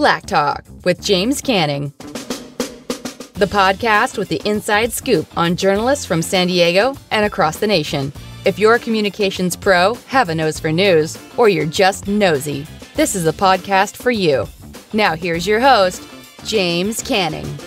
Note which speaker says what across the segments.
Speaker 1: Flack Talk with James Canning. The podcast with the inside scoop on journalists from San Diego and across the nation. If you're a communications pro, have a nose for news, or you're just nosy, this is the podcast for you. Now, here's your host, James Canning.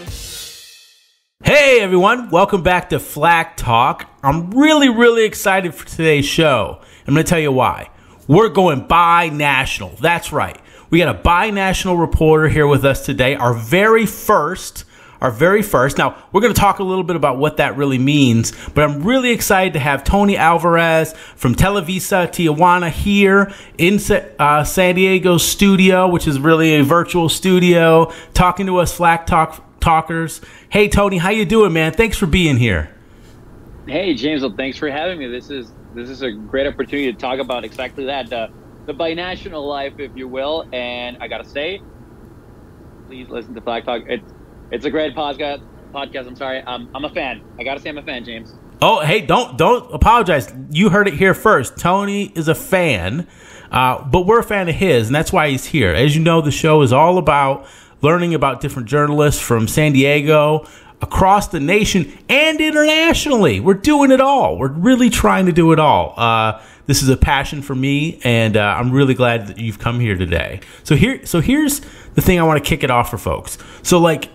Speaker 2: Hey everyone, welcome back to Flack Talk. I'm really, really excited for today's show. I'm going to tell you why. We're going bi-national. That's right. We got a bi-national reporter here with us today. Our very first, our very first. Now, we're going to talk a little bit about what that really means, but I'm really excited to have Tony Alvarez from Televisa Tijuana here in uh, San Diego studio, which is really a virtual studio, talking to us Flack Talk talkers. Hey, Tony, how you doing, man? Thanks for being here.
Speaker 3: Hey, James. Well, thanks for having me. This is this is a great opportunity to talk about exactly that, uh, the binational life, if you will. And I gotta say, please listen to Flack Talk. It's it's a great podcast. Podcast. I'm sorry. I'm I'm a fan. I gotta say, I'm a fan, James.
Speaker 2: Oh, hey, don't don't apologize. You heard it here first. Tony is a fan, uh, but we're a fan of his, and that's why he's here. As you know, the show is all about learning about different journalists from San Diego, across the nation, and internationally. We're doing it all. We're really trying to do it all. Uh, this is a passion for me, and uh, I'm really glad that you've come here today. So here, so here's the thing I want to kick it off for folks. So like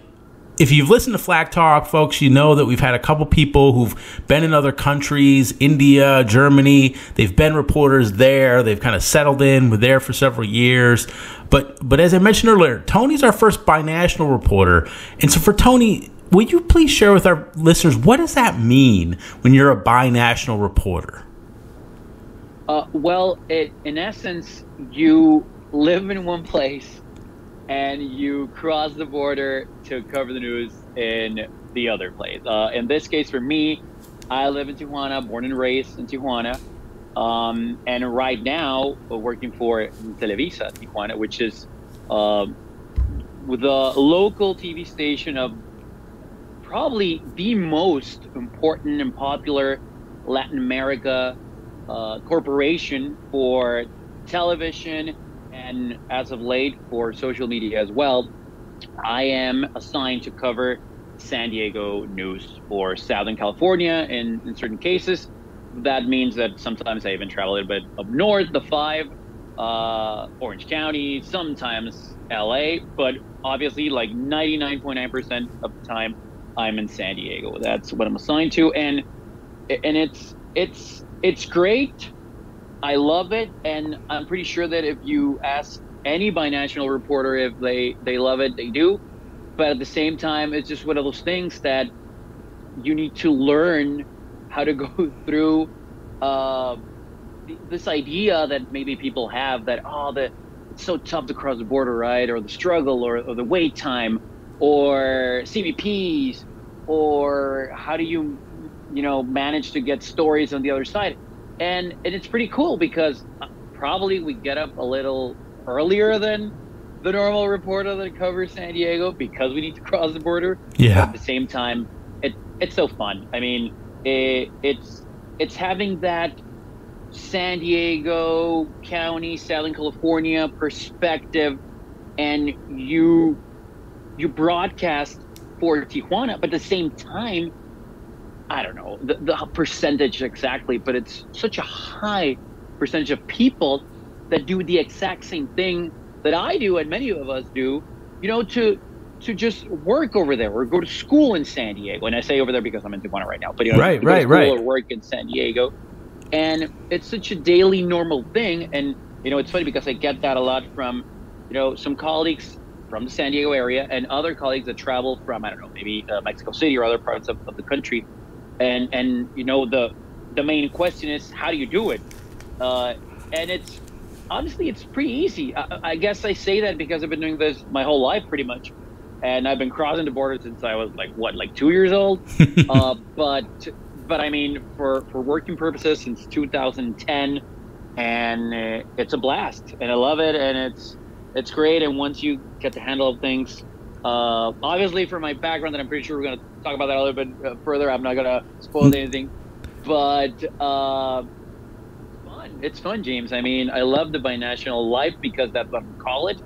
Speaker 2: if you've listened to Flack Talk, folks, you know that we've had a couple people who've been in other countries, India, Germany. They've been reporters there. They've kind of settled in. We're there for several years. But but as I mentioned earlier, Tony's our first binational reporter. And so for Tony, will you please share with our listeners what does that mean when you're a binational reporter?
Speaker 3: Uh, well, it, in essence, you live in one place and you cross the border to cover the news in the other place. Uh, in this case, for me, I live in Tijuana, born and raised in Tijuana. Um, and right now, working for Televisa Tijuana, which is uh, a local TV station of probably the most important and popular Latin America uh, corporation for television and as of late for social media as well, I am assigned to cover San Diego news for Southern California in, in certain cases. That means that sometimes I even travel a little bit up north, the five, uh, Orange County, sometimes LA, but obviously like 99.9% of the time I'm in San Diego. That's what I'm assigned to. And, and it's, it's, it's great I love it, and I'm pretty sure that if you ask any binational reporter if they they love it, they do. But at the same time, it's just one of those things that you need to learn how to go through uh, this idea that maybe people have that oh that it's so tough to cross the border, right? Or the struggle, or, or the wait time, or CBPs, or how do you you know manage to get stories on the other side? and and it's pretty cool because uh, probably we get up a little earlier than the normal reporter that covers San Diego because we need to cross the border.
Speaker 2: Yeah.
Speaker 3: But at the same time, it it's so fun. I mean, it, it's it's having that San Diego County, Southern California perspective, and you you broadcast for Tijuana, but at the same time, I don't know the, the percentage exactly, but it's such a high percentage of people that do the exact same thing that I do and many of us do, you know, to to just work over there or go to school in San Diego. And I say over there because I'm in Tijuana right now, but you know,
Speaker 2: right, right, right.
Speaker 3: or work in San Diego. And it's such a daily normal thing. And you know, it's funny because I get that a lot from, you know, some colleagues from the San Diego area and other colleagues that travel from I don't know maybe uh, Mexico City or other parts of, of the country and and you know the the main question is how do you do it? Uh, and it's honestly it's pretty easy. I, I, guess i say that because i've been doing this my whole life pretty much. And i've been crossing the border since i was like what like two years old? Uh, but but i mean for for working purposes since 2010 and uh, it's a blast. And i love it and it's it's great. And once you get the handle of things uh, obviously, for my background, that I'm pretty sure we're going to talk about that a little bit uh, further. I'm not going to spoil mm-hmm. anything, but uh, fun. It's fun, James. I mean, I love the binational life because that's what we call it.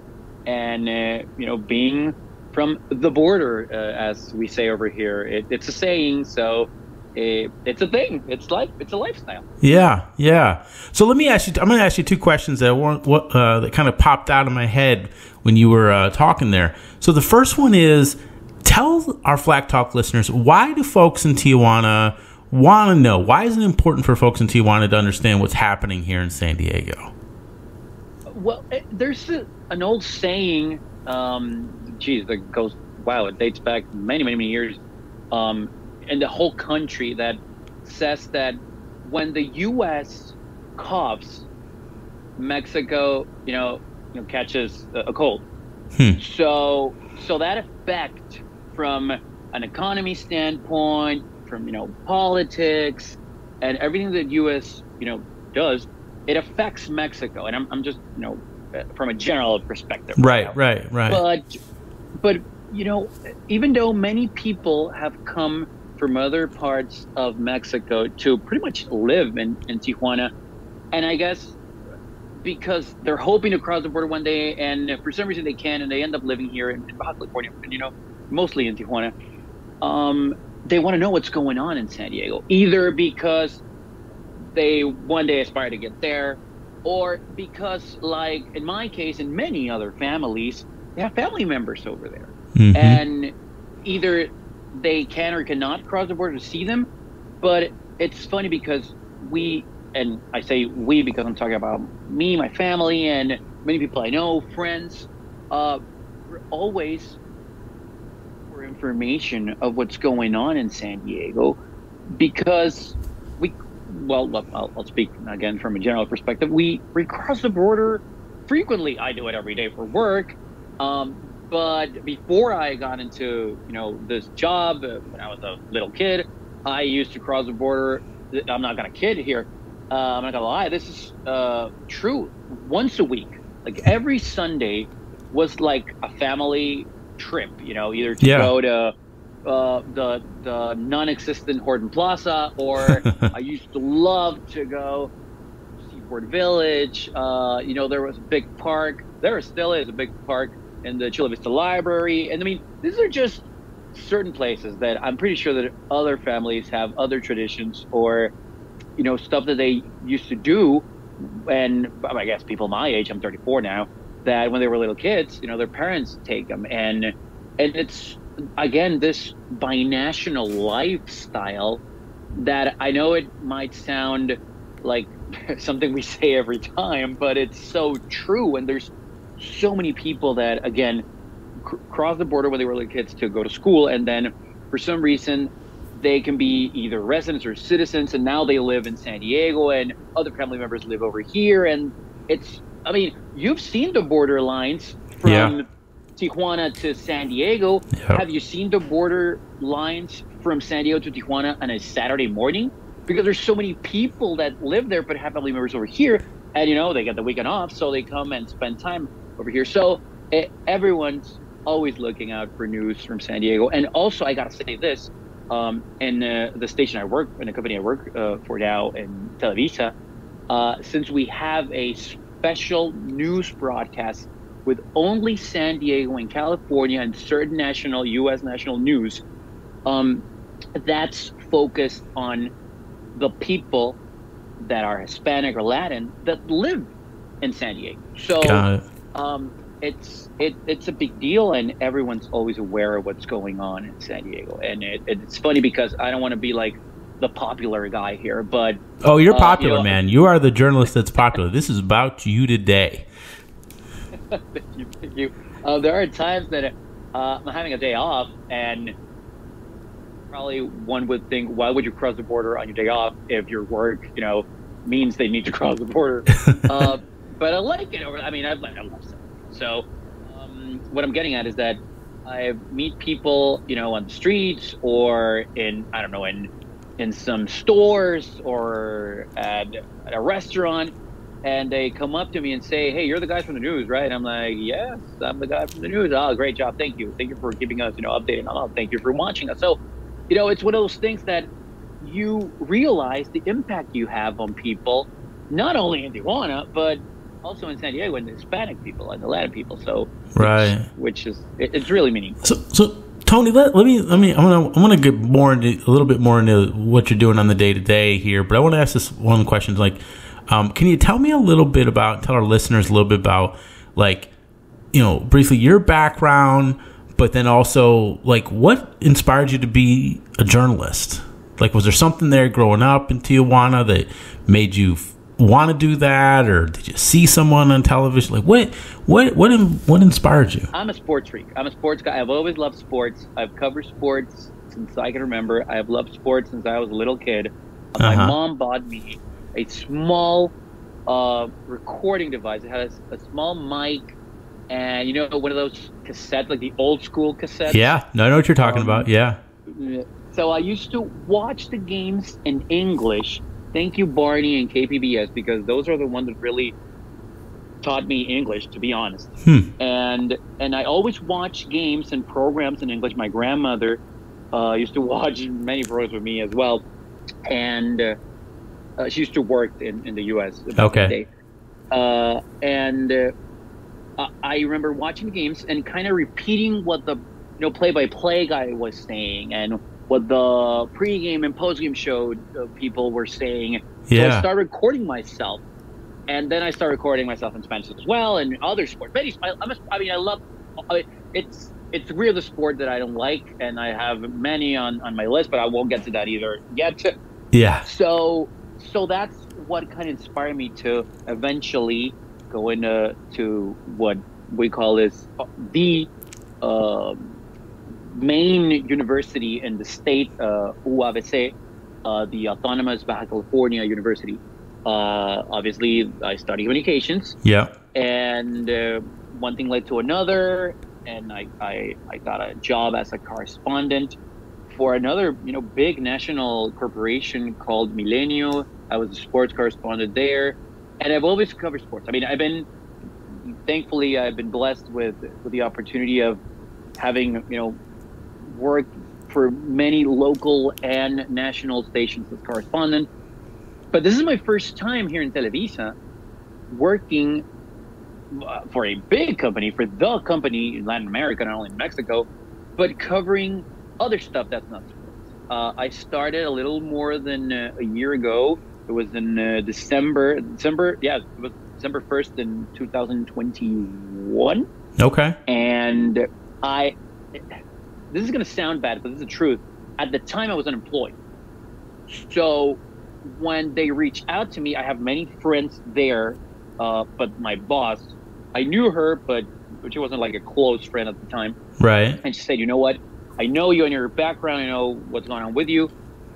Speaker 3: and uh, you know being from the border, uh, as we say over here. It, it's a saying, so it, it's a thing. It's like it's a lifestyle.
Speaker 2: Yeah, yeah. So let me ask you. I'm going to ask you two questions that weren't what uh, that kind of popped out of my head when you were uh, talking there. So the first one is, tell our Flack Talk listeners why do folks in Tijuana want to know? Why is it important for folks in Tijuana to understand what's happening here in San Diego?
Speaker 3: Well, there's a, an old saying. Um, geez, that goes wow, it dates back many, many, many years, um, in the whole country that says that when the U.S. coughs, Mexico, you know, you know catches a cold. Hmm. So, so that effect from an economy standpoint, from you know politics, and everything that U.S. you know does, it affects Mexico. And I'm, I'm just you know from a general perspective.
Speaker 2: Right, right, right.
Speaker 3: But but you know, even though many people have come from other parts of Mexico to pretty much live in, in Tijuana, and I guess because they're hoping to cross the border one day, and for some reason they can, and they end up living here in, in Baja California, and you know, mostly in Tijuana. Um, they want to know what's going on in San Diego, either because they one day aspire to get there, or because, like in my case, and many other families, they have family members over there, mm-hmm. and either they can or cannot cross the border to see them. But it's funny because we, and I say we because I'm talking about me, my family, and many people I know, friends, uh, always information of what's going on in San Diego because we, well, I'll, I'll speak again from a general perspective. We, we cross the border frequently. I do it every day for work. Um, but before I got into you know this job uh, when I was a little kid, I used to cross the border. I'm not gonna kid here. Uh, I'm not gonna lie. This is uh, true. Once a week, like every Sunday, was like a family trip. You know, either to yeah. go to uh, the the non-existent Horton Plaza, or I used to love to go Seaport Village. Uh, you know, there was a big park. There still is a big park and the Chula Vista Library. And I mean, these are just certain places that I'm pretty sure that other families have other traditions or, you know, stuff that they used to do. And I guess people my age, I'm 34 now, that when they were little kids, you know, their parents take them. And, and it's, again, this binational lifestyle that I know it might sound like something we say every time, but it's so true. And there's so many people that again cr- cross the border when they were little kids to go to school, and then for some reason they can be either residents or citizens, and now they live in San Diego, and other family members live over here, and it's I mean you've seen the border lines from. Yeah. Tijuana to San Diego. Yep. Have you seen the border lines from San Diego to Tijuana on a Saturday morning? Because there's so many people that live there but have family members over here, and you know they get the weekend off, so they come and spend time over here. So it, everyone's always looking out for news from San Diego. And also, I got to say this: um, in uh, the station I work, in the company I work uh, for now, in Televisa, uh, since we have a special news broadcast with only San Diego and California and certain national U.S. national news, um, that's focused on the people that are Hispanic or Latin that live in San Diego. So um, it's it, it's a big deal, and everyone's always aware of what's going on in San Diego. And it, it's funny because I don't want to be like the popular guy here, but
Speaker 2: oh, you're uh, popular, you know, man. You are the journalist that's popular. This is about you today.
Speaker 3: thank you, thank you. Uh, there are times that uh, I'm having a day off, and probably one would think, why would you cross the border on your day off if your work, you know, means they need to cross the border? uh, but I like it. I mean, I, I love it. So, um, what I'm getting at is that I meet people, you know, on the streets or in I don't know in in some stores or at, at a restaurant, and they come up to me and say, "Hey, you're the guy from the news, right?" And I'm like, "Yes, I'm the guy from the news." Oh, great job, thank you, thank you for keeping us, you know, updated. Oh, thank you for watching us. So, you know, it's one of those things that you realize the impact you have on people, not only in Tijuana, but also in San Diego and the Hispanic people and the Latin people. So
Speaker 2: right,
Speaker 3: which, which is it, it's really meaningful.
Speaker 2: So so Tony, let, let me let me. I'm gonna I'm gonna get more into a little bit more into what you're doing on the day to day here. But I want to ask this one question: like, um, can you tell me a little bit about tell our listeners a little bit about like, you know, briefly your background, but then also like what inspired you to be a journalist? Like, was there something there growing up in Tijuana that made you want to do that, or did you see someone on television? Like, what, what, what, what inspired you?
Speaker 3: I'm a sports freak. I'm a sports guy. I've always loved sports. I've covered sports since I can remember. I have loved sports since I was a little kid. My uh-huh. mom bought me a small uh, recording device. It had a, a, small mic and you know one of those cassettes, like the old school cassettes.
Speaker 2: Yeah, no, I know what you're talking um, about. Yeah.
Speaker 3: So I used to watch the games in English thank you, Barney and KPBS, because those are the ones that really taught me English, to be honest. Hmm. And and I always watch games and programs in English. My grandmother uh, used to watch many programs with me as well, and uh, uh, she used to work in, in the U.S.
Speaker 2: Okay.
Speaker 3: Uh, and uh, I remember watching games and kind of repeating what the you know play-by-play guy was saying and what the pregame and postgame show uh, people were saying.
Speaker 2: Yeah.
Speaker 3: So I started recording myself, and then I started recording myself in Spanish as well and other sports. Many, I, I'm a, I mean, I love. I, it's it's really the sport that I don't like, and I have many on on my list, but I won't get to that either yet.
Speaker 2: Yeah.
Speaker 3: So so that's what kind of inspired me to eventually go into to what we call this uh, the. Um, main university in the state, uh, UABC, uh, the Autonomous Baja California University. Uh, obviously, I study communications.
Speaker 2: Yeah.
Speaker 3: And uh, one thing led to another, and I, I, I got a job as a correspondent for another, you know, big national corporation called Milenio. I was a sports correspondent there, and I've always covered sports. I mean, I've been, thankfully, I've been blessed with with the opportunity of having, you know, worked for many local and national stations as correspondent. But this is my first time here in Televisa working uh, for a big company, for the company in Latin America, not only in Mexico, but covering other stuff that's not sports. Uh, I started a little more than uh, a year ago. It was in uh, December, December, yeah, it was December 1st in 2021.
Speaker 2: Okay.
Speaker 3: And I, this is going to sound bad, but this is the truth. At the time, I was unemployed. So when they reached out to me, I have many friends there, uh, but my boss, I knew her, but she wasn't like a close friend at the time.
Speaker 2: Right.
Speaker 3: And she said, you know what? I know you and your background. I know what's going on with you,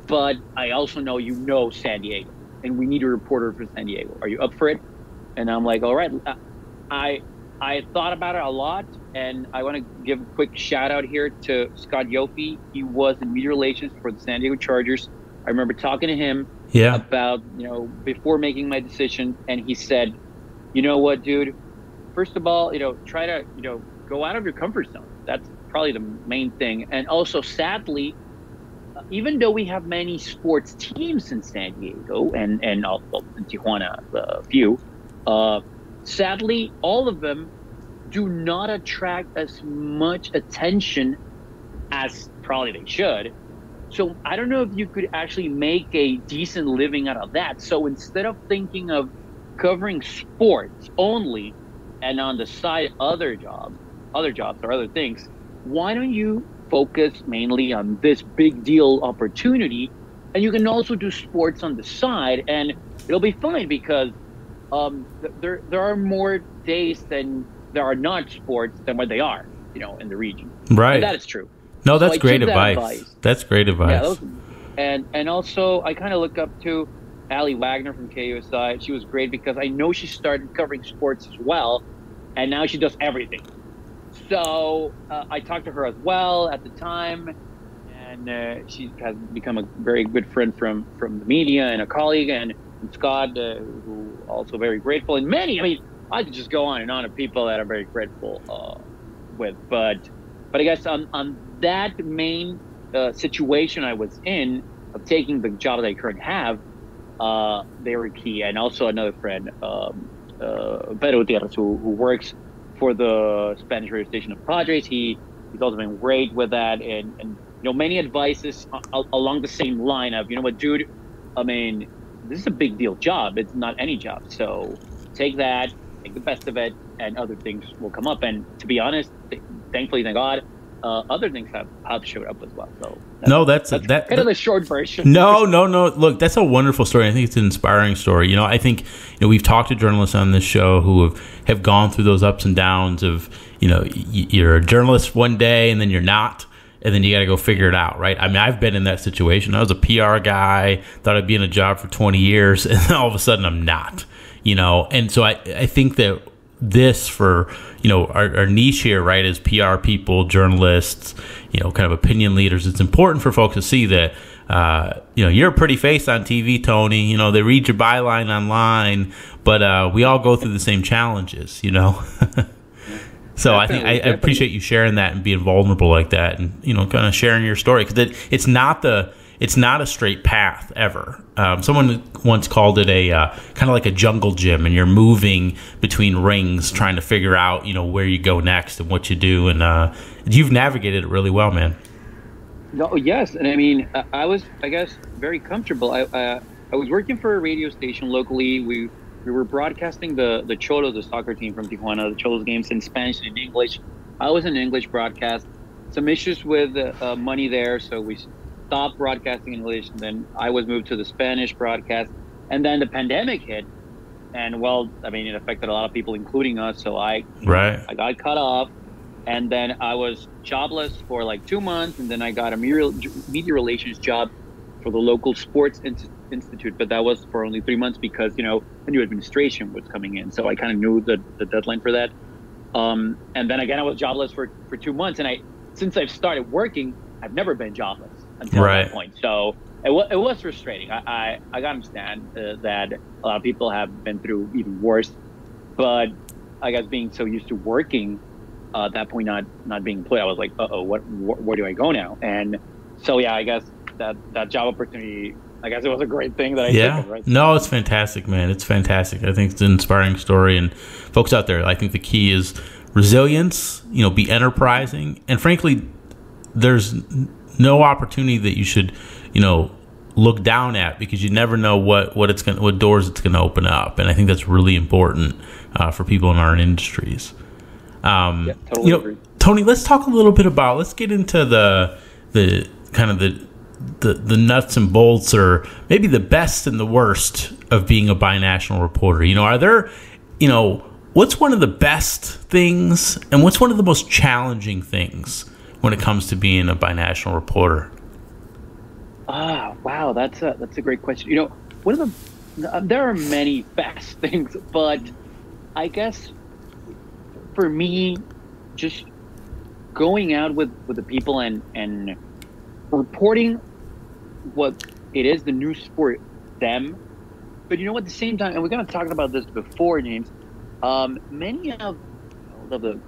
Speaker 3: but I also know you know San Diego, and we need a reporter for San Diego. Are you up for it? And I'm like, all right. I I thought about it a lot, and I want to give a quick shout out here to Scott Yoffee. He was in media relations for the San Diego Chargers. I remember talking to him
Speaker 2: yeah.
Speaker 3: about, you know, before making my decision, and he said, you know what, dude? First of all, you know, try to, you know, go out of your comfort zone. That's probably the main thing. And also, sadly, even though we have many sports teams in San Diego and and uh, well, in Tijuana, a few, uh, sadly, all of them do not attract as much attention as probably they should. So I don't know if you could actually make a decent living out of that. So instead of thinking of covering sports only and on the side other jobs, other jobs or other things, why don't you focus mainly on this big deal opportunity and you can also do sports on the side and it'll be fine because um, there there are more days than there are not sports than what they are, you know, in the region.
Speaker 2: Right.
Speaker 3: And that is true.
Speaker 2: No, that's so great advice. That advice. That's great advice. Yeah, those,
Speaker 3: and and also I kind of look up to Allie Wagner from KUSI. She was great because I know she started covering sports as well, and now she does everything. So uh, I talked to her as well at the time, and uh, she has become a very good friend from from the media and a colleague. And Scott, uh, who also very grateful, and many. I mean, I could just go on and on of people that I'm very grateful uh, with, but but I guess on on that main uh, situation I was in of taking the job that I currently have, uh, they were key, and also another friend, um, uh, Pedro Gutierrez, who, who works for the Spanish radio station of Padres. He he's also been great with that, and, and you know many advices along the same line of you know what, dude. I mean, this is a big deal job. It's not any job. So take that, make the best of it, and other things will come up. And to be honest, th- thankfully, thank God, uh, other things have, have showed up as well. So
Speaker 2: that's, no, that's,
Speaker 3: that's
Speaker 2: that,
Speaker 3: kind
Speaker 2: that,
Speaker 3: of the short version.
Speaker 2: No, no, no. Look, that's a wonderful story. I think it's an inspiring story. You know, I think you know we've talked to journalists on this show who have have gone through those ups and downs of you know you're a journalist one day and then you're not and then you got to go figure it out, right? I mean, I've been in that situation. I was a PR guy, thought I'd be in a job for 20 years, and all of a sudden I'm not, you know? And so I, I think that this for, you know, our, our niche here, right, is PR people, journalists, you know, kind of opinion leaders. It's important for folks to see that, uh, you know, you're a pretty face on TV, Tony. You know, they read your byline online, but uh, we all go through the same challenges, you know? So I think I, appreciate you sharing that and being vulnerable like that, and you know, kind of sharing your story because it, it's not the it's not a straight path ever. Um, someone once called it a uh, kind of like a jungle gym, and you're moving between rings, trying to figure out you know where you go next and what you do, and uh, you've navigated it really well, man.
Speaker 3: No, yes, and I mean, I, I was, I guess, very comfortable. I, uh, I was working for a radio station locally. We we were broadcasting the the Xolos, the soccer team from Tijuana, the Xolos games in Spanish and in English. I was in English broadcast. Some issues with uh, money there, so we stopped broadcasting English. And then I was moved to the Spanish broadcast, and then the pandemic hit, and well, I mean, it affected a lot of people, including us. So I
Speaker 2: right,
Speaker 3: I got cut off, and then I was jobless for like two months, and then I got a media, media relations job for the local sports institute but that was for only three months because you know a new administration was coming in, so I kind of knew the, the deadline for that. Um, and then again, I was jobless for, for two months, and I since I've started working, I've never been jobless until right. that point. So it, w- it was frustrating. I I, I got understand uh, that a lot of people have been through even worse, but I guess being so used to working uh, at that point, not not being employed, I was like, uh oh, what wh- where do I go now? And so yeah, I guess that that job opportunity I guess it was a great thing that I yeah. It, right?
Speaker 2: No, it's fantastic, man. It's fantastic. I think it's an inspiring story. And folks out there, I think the key is resilience, you know, be enterprising. And frankly, there's no opportunity that you should, you know, look down at because you never know what, what it's going what doors it's going to open up. And I think that's really important uh, for people in our industries. Um, yeah, totally you know, agree. Tony, let's talk a little bit about, let's get into the, the kind of the the the nuts and bolts or maybe the best and the worst of being a binational reporter? You know, are there, you know, what's one of the best things and what's one of the most challenging things when it comes to being a binational reporter?
Speaker 3: Ah, wow, that's a that's a great question. You know, one of the there are many best things, but I guess for me, just going out with with the people and and reporting what it is, the news for them. But you know, at the same time, and we're kind of talking about this before, James. Um, many of, of the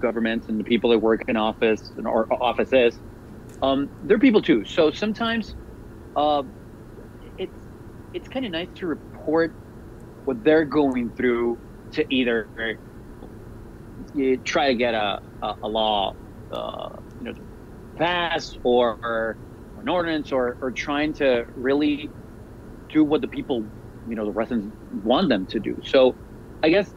Speaker 3: governments and the people that work in office and or offices, um, they're people too. So sometimes, uh, it's it's kind of nice to report what they're going through to either you try to get a, a, a law, uh, you know, pass or, or an ordinance or, or trying to really do what the people, you know, the residents want them to do. So I guess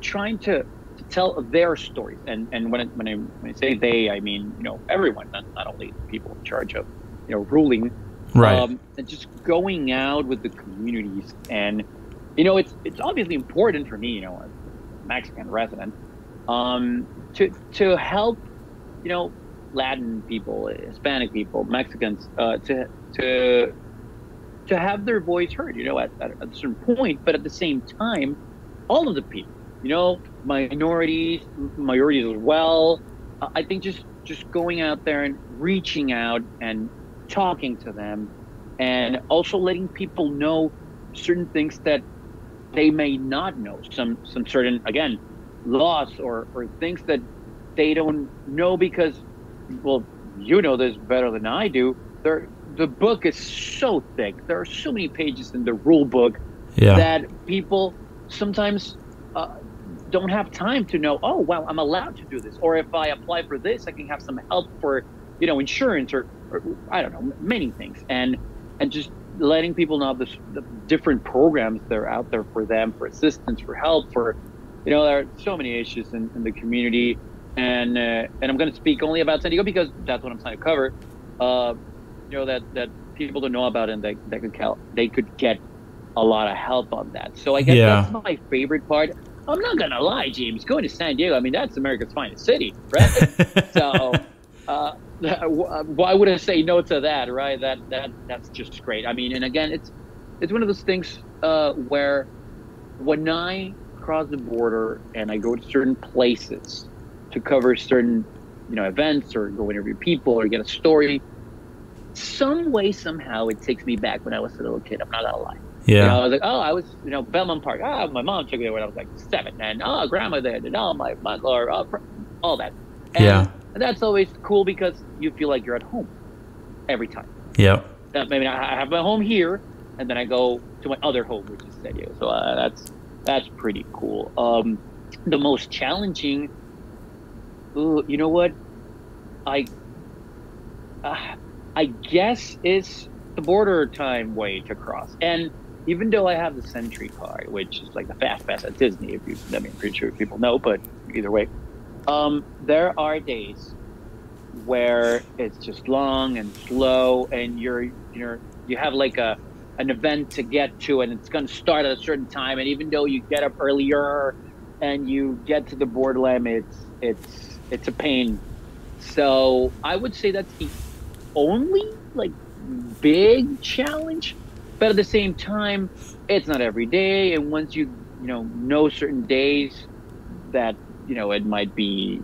Speaker 3: trying to, to tell their stories. And, and when, it, when, I, when I say they, I mean, you know, everyone, not, not only the people in charge of, you know, ruling.
Speaker 2: Right. Um,
Speaker 3: and just going out with the communities. And, you know, it's, it's obviously important for me, you know, a Mexican resident, um, to, to help, you know, Latin people, Hispanic people, Mexicans, uh, to to to have their voice heard. You know, at, at, a certain point, but at the same time, all of the people, you know, minorities, minorities as well. Uh, I think just just going out there and reaching out and talking to them, and also letting people know certain things that they may not know. Some some certain again laws or or things that they don't know because well, you know this better than I do. There, the book is so thick. There are so many pages in the rule book
Speaker 2: yeah.
Speaker 3: that people sometimes uh, don't have time to know. Oh, well, I'm allowed to do this, or if I apply for this, I can have some help for you know insurance or, or I don't know many things, and and just letting people know the, the different programs that are out there for them for assistance, for help, for you know there are so many issues in, in the community, and uh, and I'm going to speak only about San Diego because that's what I'm trying to cover. Uh, you know that that people don't know about and they, they could they could get a lot of help on that. So I guess yeah. that's my favorite part. I'm not gonna lie, James. Going to San Diego, I mean, that's America's finest city, right? so, uh, why would I say no to that, right? That that that's just great. I mean, and again, it's it's one of those things uh, where when I cross the border and I go to certain places to cover certain, you know, events or go interview people or get a story, some way somehow it takes me back when I was a little kid. I'm not gonna lie.
Speaker 2: Yeah.
Speaker 3: You know, I was like, oh, I was, you know, Belmont Park. Ah, oh, my mom took me there when I was like seven, and oh, grandma there, and oh, my my or oh, all that. And
Speaker 2: yeah.
Speaker 3: That's always cool because you feel like you're at home every time.
Speaker 2: Yep.
Speaker 3: That maybe I have my home here, and then I go to my other home, which is San Diego. So uh, that's that's pretty cool. Um, the most challenging, ooh, you know what? I uh, I guess it's the border time way to cross. And even though I have the SENTRI card, which is like the fast pass at Disney, if you, I mean, I'm pretty sure people know, but either way, um, there are days where it's just long and slow, and you're you're you have like a an event to get to, and it's going to start at a certain time, and even though you get up earlier and you get to the borderland, it's it's it's a pain. So I would say that's the only like big challenge but at the same time, it's not every day. And once you, you know, know certain days that, you know, it might be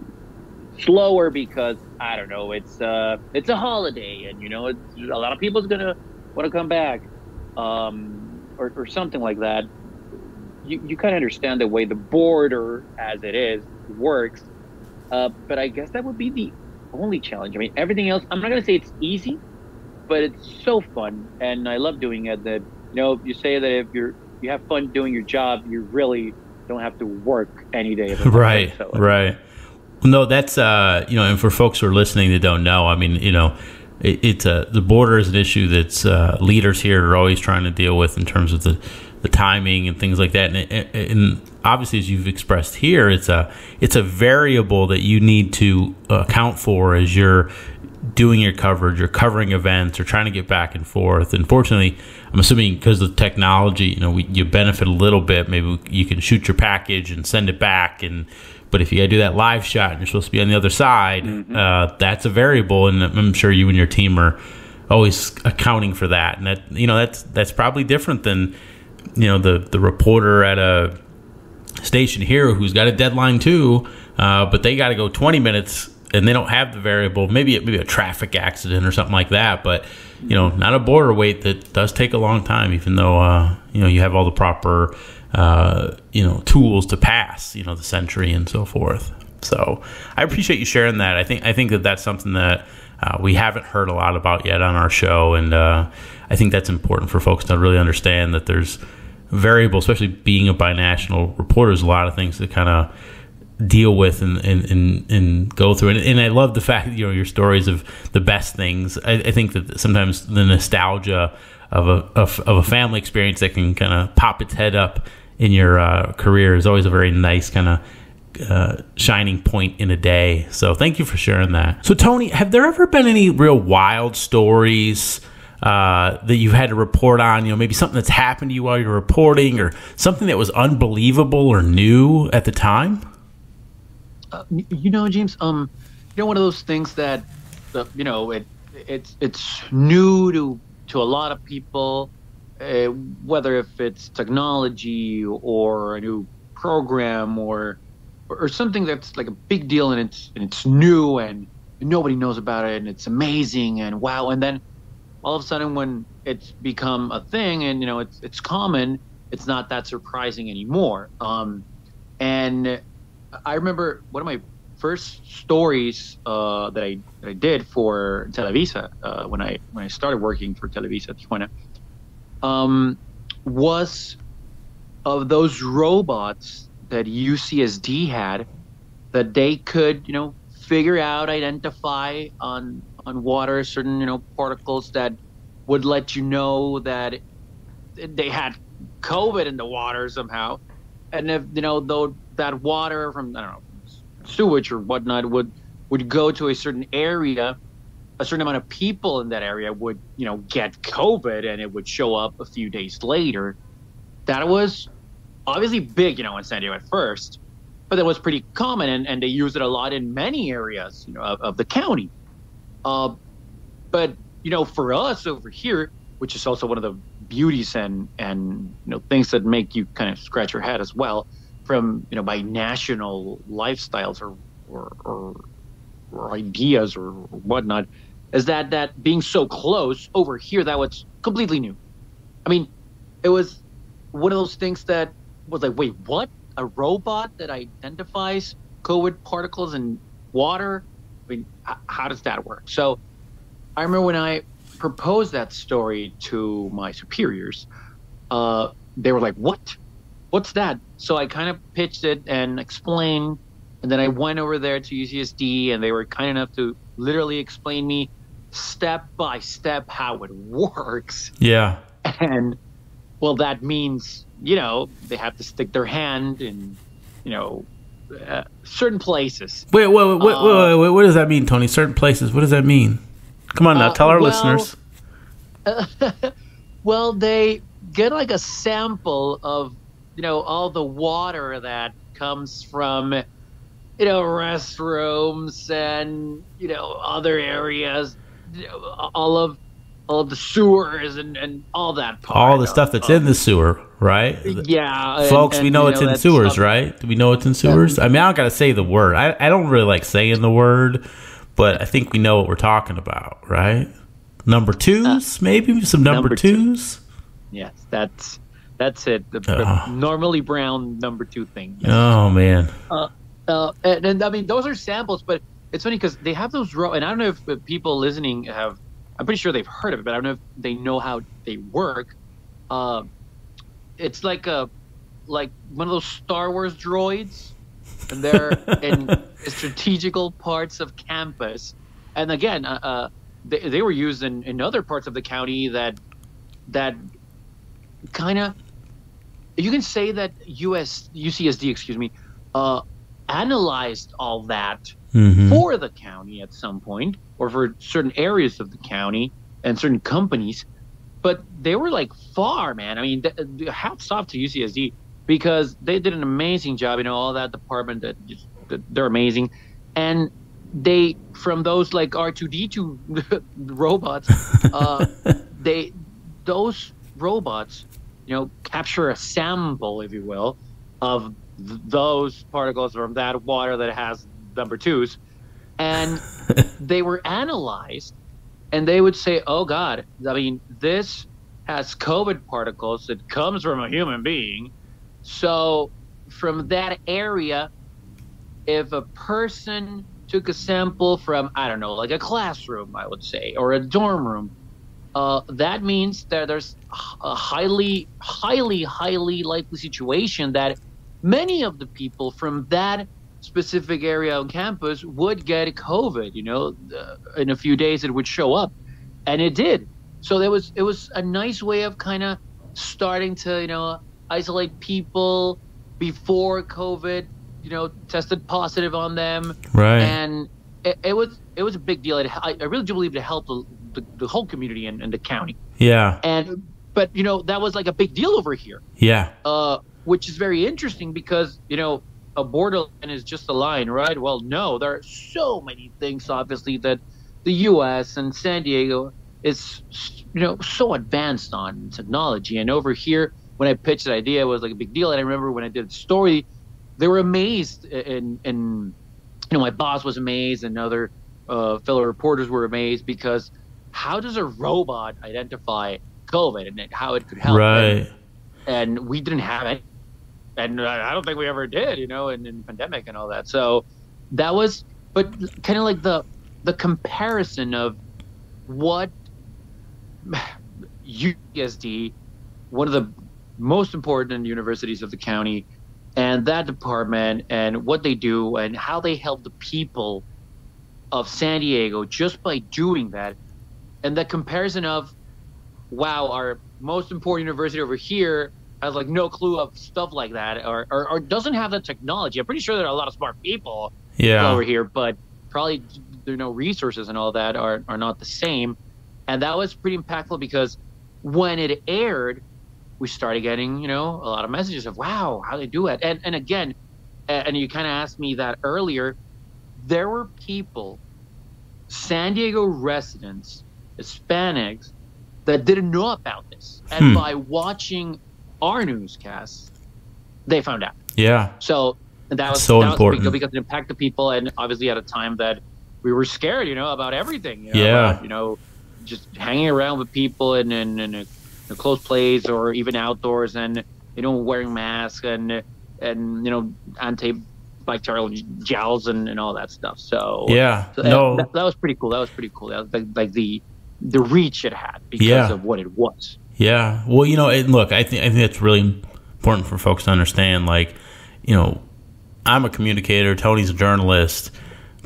Speaker 3: slower because I don't know, it's uh it's a holiday and you know, a lot of people's gonna want to come back, um, or, or something like that. You you kind of understand the way the border as it is works, uh, but I guess that would be the only challenge. I mean, everything else, I'm not gonna say it's easy but it's so fun, and I love doing it. That you know, you say that if you're you have fun doing your job, you really don't have to work any day.
Speaker 2: right, so, right. No, that's uh, you know, and for folks who are listening that don't know, I mean, you know, it, it's a the border is an issue that's uh, leaders here are always trying to deal with in terms of the the timing and things like that. And, and, obviously, as you've expressed here, it's a it's a variable that you need to account for as you're doing your coverage or covering events or trying to get back and forth. And fortunately, I'm assuming because of technology, you know, we, you benefit a little bit. Maybe you can shoot your package and send it back. And but if you got to do that live shot and you're supposed to be on the other side, mm-hmm. uh, that's a variable. And I'm sure you and your team are always accounting for that. And that you know that's that's probably different than you know the the reporter at a station here who's got a deadline too, uh, but they got to go 20 minutes and they don't have the variable, maybe it, maybe a traffic accident or something like that. But you know, not a border wait that does take a long time, even though uh, you know you have all the proper uh, you know tools to pass, you know, the SENTRI and so forth. So I appreciate you sharing that. I think I think that that's something that uh, we haven't heard a lot about yet on our show, and uh, I think that's important for folks to really understand that there's variable, especially being a binational reporter. There's a lot of things to kind of deal with and and, and, and go through. And, and, I love the fact that you know your stories of the best things. I, I think that sometimes the nostalgia of a of, of a family experience that can kind of pop its head up in your uh, career is always a very nice kind of. Uh, shining point in a day. So thank you for sharing that. So Tony, have there ever been any real wild stories uh, that you've had to report on? You know, maybe something that's happened to you while you're reporting, or something that was unbelievable or new at the time?
Speaker 3: uh, you know, James, um, you know, one of those things that, uh, you know, it it's it's new to to a lot of people, uh, whether if it's technology or a new program or or something that's like a big deal and it's and it's new and nobody knows about it and it's amazing and wow and then all of a sudden when it's become a thing and you know it's it's common it's not that surprising anymore. Um, and I remember one of my first stories uh, that I that I did for Televisa uh, when I when I started working for Televisa Tijuana um, was of those robots that UCSD had that they could, you know, figure out, identify on on water certain, you know, particles that would let you know that they had COVID in the water somehow. And if you know, though that water from I don't know sewage or whatnot would would go to a certain area, a certain amount of people in that area would you know get COVID, and it would show up a few days later. That was obviously big, you know, in San Diego at first, but that was pretty common, and, and they used it a lot in many areas, you know, of, of the county. Uh, but you know, for us over here, which is also one of the beauties and and you know things that make you kind of scratch your head as well, from you know binational lifestyles or or, or, or ideas or whatnot, is that that being so close over here that was completely new. I mean, it was one of those things that was like, wait, what? A robot that identifies COVID particles in water? I mean, how does that work? So I remember when I proposed that story to my superiors, uh, they were like, what? What's that? So I kind of pitched it and explained. And then I went over there to UCSD and they were kind enough to literally explain me step by step how it works.
Speaker 2: Yeah.
Speaker 3: And well, that means you know they have to stick their hand in you know uh, certain places.
Speaker 2: Wait, wait, wait, wait,
Speaker 3: Uh,
Speaker 2: wait, what does that mean, Tony? Certain places. What does that mean? Come on now,
Speaker 3: Uh,
Speaker 2: tell our
Speaker 3: well-
Speaker 2: listeners.
Speaker 3: Well, they get like a sample of you know all the water that comes from you know restrooms and you know other areas, all of all the sewers and and all that. Part
Speaker 2: All the stuff that's
Speaker 3: of-
Speaker 2: in the sewer, right?
Speaker 3: Yeah, and-
Speaker 2: Folks, we know
Speaker 3: you
Speaker 2: it's in sewers, right? Do we know it's in sewers? I mean, I don't got to say the word. I, I don't really like saying the word, but I think we know what we're talking about, right? Number twos, maybe some number,
Speaker 3: Uh, number two.
Speaker 2: twos.
Speaker 3: Yes, that's that's it. The, the
Speaker 2: Ah.
Speaker 3: normally brown number two thing.
Speaker 2: Oh man,
Speaker 3: Uh, and, and I mean, those are samples, but it's funny because they have those raw. And I don't know if uh, people listening have. I'm pretty sure they've heard of it, but I don't know if they know how they work. Uh, it's like a like one of those Star Wars droids, and they're in strategical parts of campus. And again, uh, uh, they, they were used in, in other parts of the county that that kind of you can say that US UCSD, excuse me, uh, analyzed all that
Speaker 2: hmm
Speaker 3: for the county at some point, or for certain areas of the county and certain companies. But they were like far, man. I mean, th- th- hats off to UCSD because they did an amazing job. You know, all that department that just that they're amazing, and they from those like R two D two robots, uh, they those robots, you know, capture a sample, if you will, of th- those particles from that water that has number twos, and they were analyzed, and they would say, "Oh God, I mean, this has COVID particles that comes from a human being, so from that area, if a person took a sample from I don't know, like a classroom, I would say, or a dorm room." uh, that means that there's a highly, highly, highly likely situation that many of the people from that specific area on campus would get COVID. You know, uh, in a few days it would show up, and it did. So there was it was a nice way of kind of starting to you know isolate people before COVID. You know, tested positive on them
Speaker 2: right.
Speaker 3: and it, it was it was a big deal. It, I, I really do believe it helped the, the, the whole community and, and the county.
Speaker 2: yeah,
Speaker 3: And but you know that was like a big deal over here,
Speaker 2: yeah,
Speaker 3: uh, which is very interesting because you know a borderline is just a line, right? Well, no, there are so many things obviously that the U.S. and San Diego is you know so advanced on technology, and over here when I pitched the idea, it was like a big deal. And I remember when I did the story, they were amazed and and you know my boss was amazed and other uh, fellow reporters were amazed because how does a robot identify COVID and how it could help?
Speaker 2: right.
Speaker 3: And, and we didn't have it, and I don't think we ever did, you know, in, in pandemic and all that. So that was, but kind of like the the comparison of what USD, one of the most important universities of the county, and that department and what they do and how they help the people of San Diego just by doing that. And the comparison of, wow, our most important university over here has like no clue of stuff like that or, or, or doesn't have the technology. I'm pretty sure there are a lot of smart people
Speaker 2: Yeah.
Speaker 3: over here, but probably there are no resources and all that are, are not the same. And that was pretty impactful because when it aired, we started getting, you know, a lot of messages of, wow, how they do it. And, and again, and you kind of asked me that earlier, there were people, San Diego residents, Hispanics, that didn't know about this. And
Speaker 2: Hmm.
Speaker 3: by watching our newscasts, they found out.
Speaker 2: Yeah.
Speaker 3: So that was
Speaker 2: So
Speaker 3: that was
Speaker 2: important.
Speaker 3: big because it impacted people, and obviously at a time that we were scared, you know, about everything. You know,
Speaker 2: Yeah.
Speaker 3: about, you know, just hanging around with people in in, in, a, in a close place or even outdoors, and you know, wearing masks and and you know, antibacterial gels and, and all that stuff. So
Speaker 2: Yeah.
Speaker 3: so,
Speaker 2: No.
Speaker 3: that, that was pretty cool. That was pretty cool. That was like, like the the reach it had because
Speaker 2: Yeah.
Speaker 3: of what it was.
Speaker 2: Yeah. Well, you know, look, I think I think that's really important for folks to understand. Like, you know, I'm a communicator. Tony's a journalist.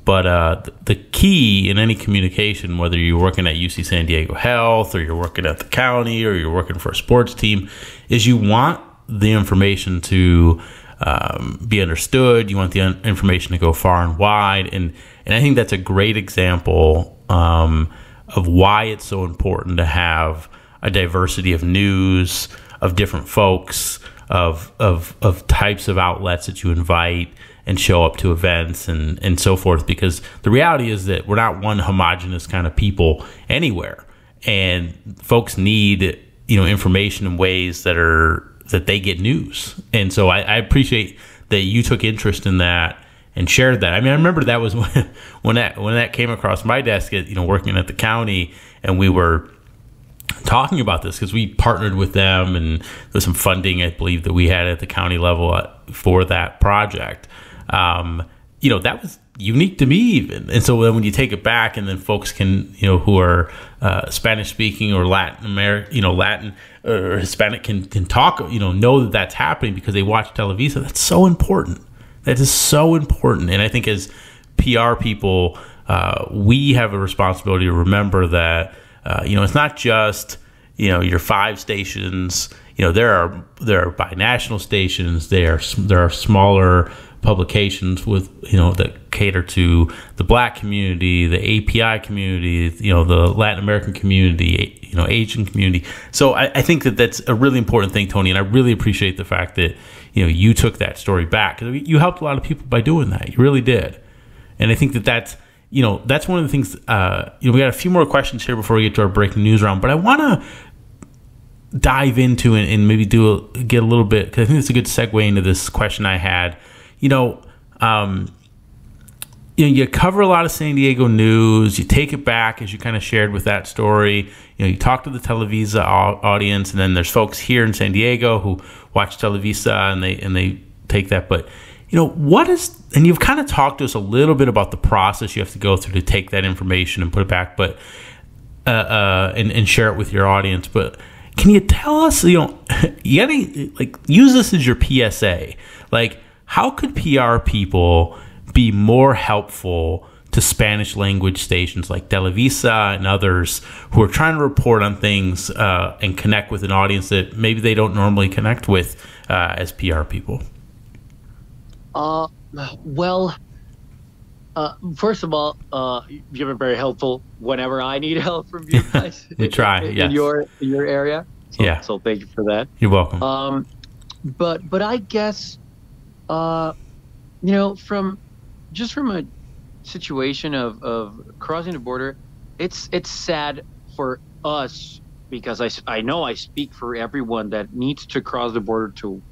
Speaker 2: But uh, the key in any communication, whether you're working at UC San Diego Health or you're working at the county or you're working for a sports team, is you want the information to um, be understood. You want the un- information to go far and wide, and and I think that's a great example um, of why it's so important to have a diversity of news, of different folks, of of of types of outlets that you invite and show up to events and and so forth. Because the reality is that we're not one homogenous kind of people anywhere, and folks need you know information in ways that are that they get news. And so I, I appreciate that you took interest in that and shared that. I mean, I remember that was when when that when that came across my desk, at, you know, working at the county, and we were talking about this because we partnered with them, and there's some funding, I believe, that we had at the county level uh, for that project. Um, you know, that was unique to me even. And so then when you take it back, and then folks can, you know, who are uh, Spanish speaking or Latin American, you know, Latin or Hispanic can can talk, you know, know that that's happening because they watch Televisa. That's so important. That is so important. And I think as PR people, uh, we have a responsibility to remember that, uh, you know, it's not just, you know, your five stations. You know, there are there are binational stations. There are there are smaller publications with you know that cater to the black community, the API community, you know, the Latin American community, you know, Asian community. So I, I think that that's a really important thing, Tony, and I really appreciate the fact that you know you took that story back. You helped a lot of people by doing that. You really did, and I think that that's you know that's one of the things. Uh, you know, we got a few more questions here before we get to our breaking news round, but I want to dive into and, and maybe do a, get a little bit because I think it's a good segue into this question I had. You know, um, you know, you cover a lot of San Diego news. You take it back as you kind of shared with that story. You know, you talk to the Televisa audience, and then there's folks here in San Diego who watch Televisa and they and they take that. But you know, what is and you've kind of talked to us a little bit about the process you have to go through to take that information and put it back, but uh, uh, and, and share it with your audience. But can you tell us, you know, you gotta like use this as your PSA. Like, how could PR people be more helpful to Spanish language stations like Televisa and others who are trying to report on things uh, and connect with an audience that maybe they don't normally connect with uh, as PR people?
Speaker 3: Uh, well, uh, first of all, uh, you've been very helpful whenever I need help from you guys.
Speaker 2: We try,
Speaker 3: in,
Speaker 2: yes.
Speaker 3: in your in your area. So,
Speaker 2: Yeah.
Speaker 3: So thank you for that.
Speaker 2: You're welcome.
Speaker 3: Um, but but I guess, uh, you know, from just from a situation of of crossing the border, it's it's sad for us because I I know I speak for everyone that needs to cross the border to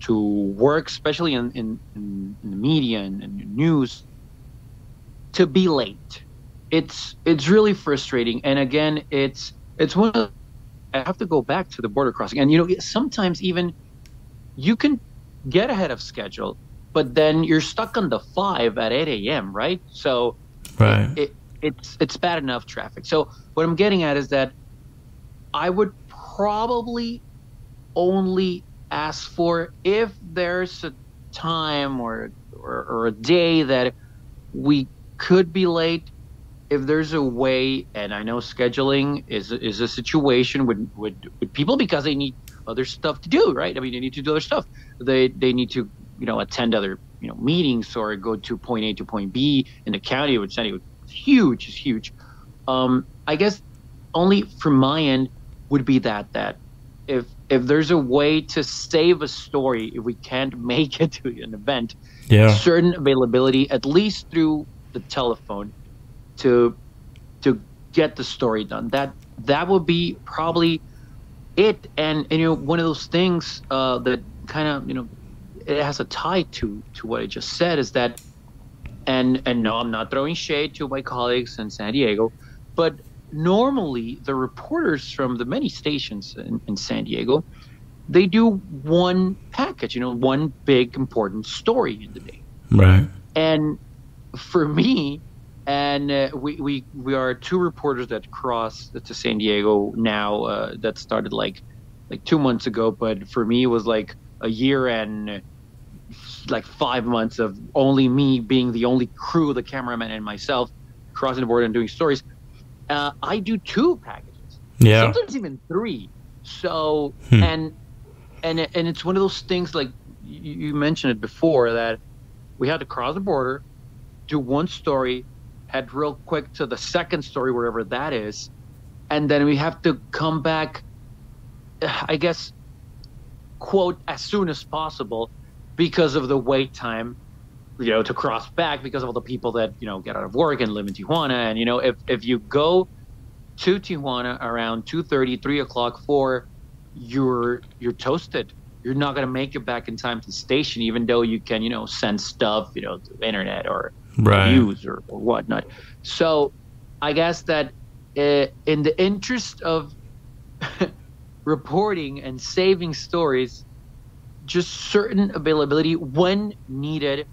Speaker 3: to work, especially in in, in, the media and, and news, to be late. It's it's really frustrating, and again, it's it's one of I have to go back to the border crossing, and you know sometimes even you can get ahead of schedule, but then you're stuck on the five at 8 a.m. Right? So
Speaker 2: right.
Speaker 3: it, it's it's bad enough traffic. So what I'm getting at is that I would probably only ask for if there's a time or, or or a day that we could be late if there's a way and i know scheduling is is a situation with with, people because they need other stuff to do right? I mean they need to do other stuff. They they need to you know attend other you know meetings or go to point a to point b in the county which is huge is huge. Um i guess only from my end would be that that if if there's a way to save a story if we can't make it to an event
Speaker 2: yeah.
Speaker 3: certain availability at least through the telephone to to get the story done. That that would be probably it. And, and you know one of those things uh, that kind of you know it has a tie to to what i just said is that and and no i'm not throwing shade to my colleagues in san diego but normally the reporters from the many stations in, in San Diego, they do one package, you know, one big important story in the day.
Speaker 2: Right.
Speaker 3: And for me, and uh, we, we we are two reporters that crossed to San Diego now. Uh, that started like like two months ago, but for me it was like a year and like five months of only me being the only crew, the cameraman, and myself crossing the border and doing stories uh, I do two packages.
Speaker 2: Yeah.
Speaker 3: Sometimes even three. So
Speaker 2: Hmm.
Speaker 3: and and and it's one of those things like you, you mentioned it before that we had to cross the border, do one story, head real quick to the second story wherever that is, and then we have to come back. I guess quote as soon as possible because of the wait time you know, to cross back because of all the people that, you know, get out of work and live in Tijuana. And, you know, if, if you go to Tijuana around 2.30, 3 o'clock, 4, you're, you're toasted. You're not going to make it back in time to the station, even though you can, you know, send stuff, you know, through internet or
Speaker 2: Right.
Speaker 3: news or, or whatnot. So I guess that uh, in the interest of reporting and saving stories, just certain availability when needed.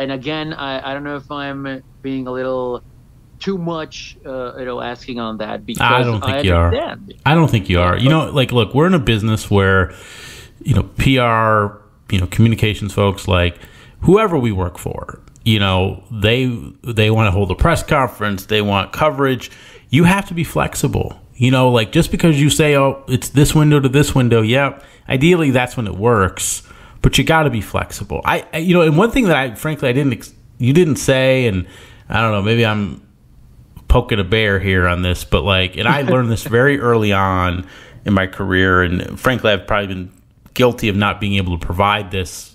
Speaker 3: And again, I, I don't know if I'm being a little too much, uh, you know, asking on that because
Speaker 2: I don't think you are. I don't think you are. You know, like, look, we're in a business where, you know, PR, you know, communications folks, like whoever we work for, you know, they they want to hold a press conference, they want coverage. You have to be flexible. You know, like just because you say, oh, it's this window to this window, yeah, ideally that's when it works, but you got to be flexible. I, I, you know, and one thing that I, frankly, I didn't, ex- you didn't say, and I don't know, maybe I'm poking a bear here on this, but like, and I learned this very early on in my career, and frankly, I've probably been guilty of not being able to provide this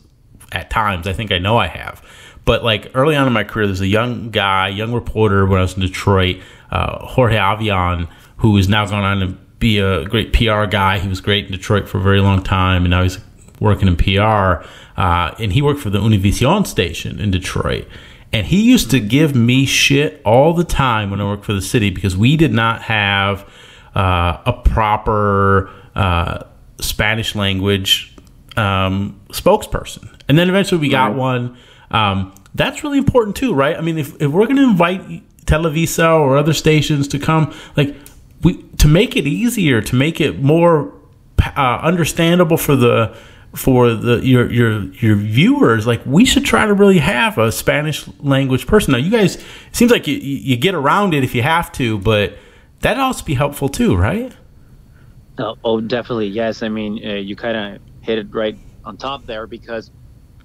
Speaker 2: at times. I think I know I have, but like early on in my career, there's a young guy, young reporter when I was in Detroit, uh, Jorge Avion, who has now gone on to be a great PR guy. He was great in Detroit for a very long time, and now he's working in PR. Uh, and he worked for the Univision station in Detroit. And he used to give me shit all the time when I worked for the city because we did not have uh, a proper uh, Spanish language um, spokesperson. And then eventually we got one. Um, that's really important too, right? I mean, if, if we're going to invite Televisa or other stations to come, like, we to make it easier, to make it more uh, understandable for the for the your your your viewers like we should try to really have a spanish language person now you guys seems like you you get around it if you have to but that'd also be helpful too right
Speaker 3: Oh, oh definitely. Yes. I mean, uh, you kind of hit it right on top there because,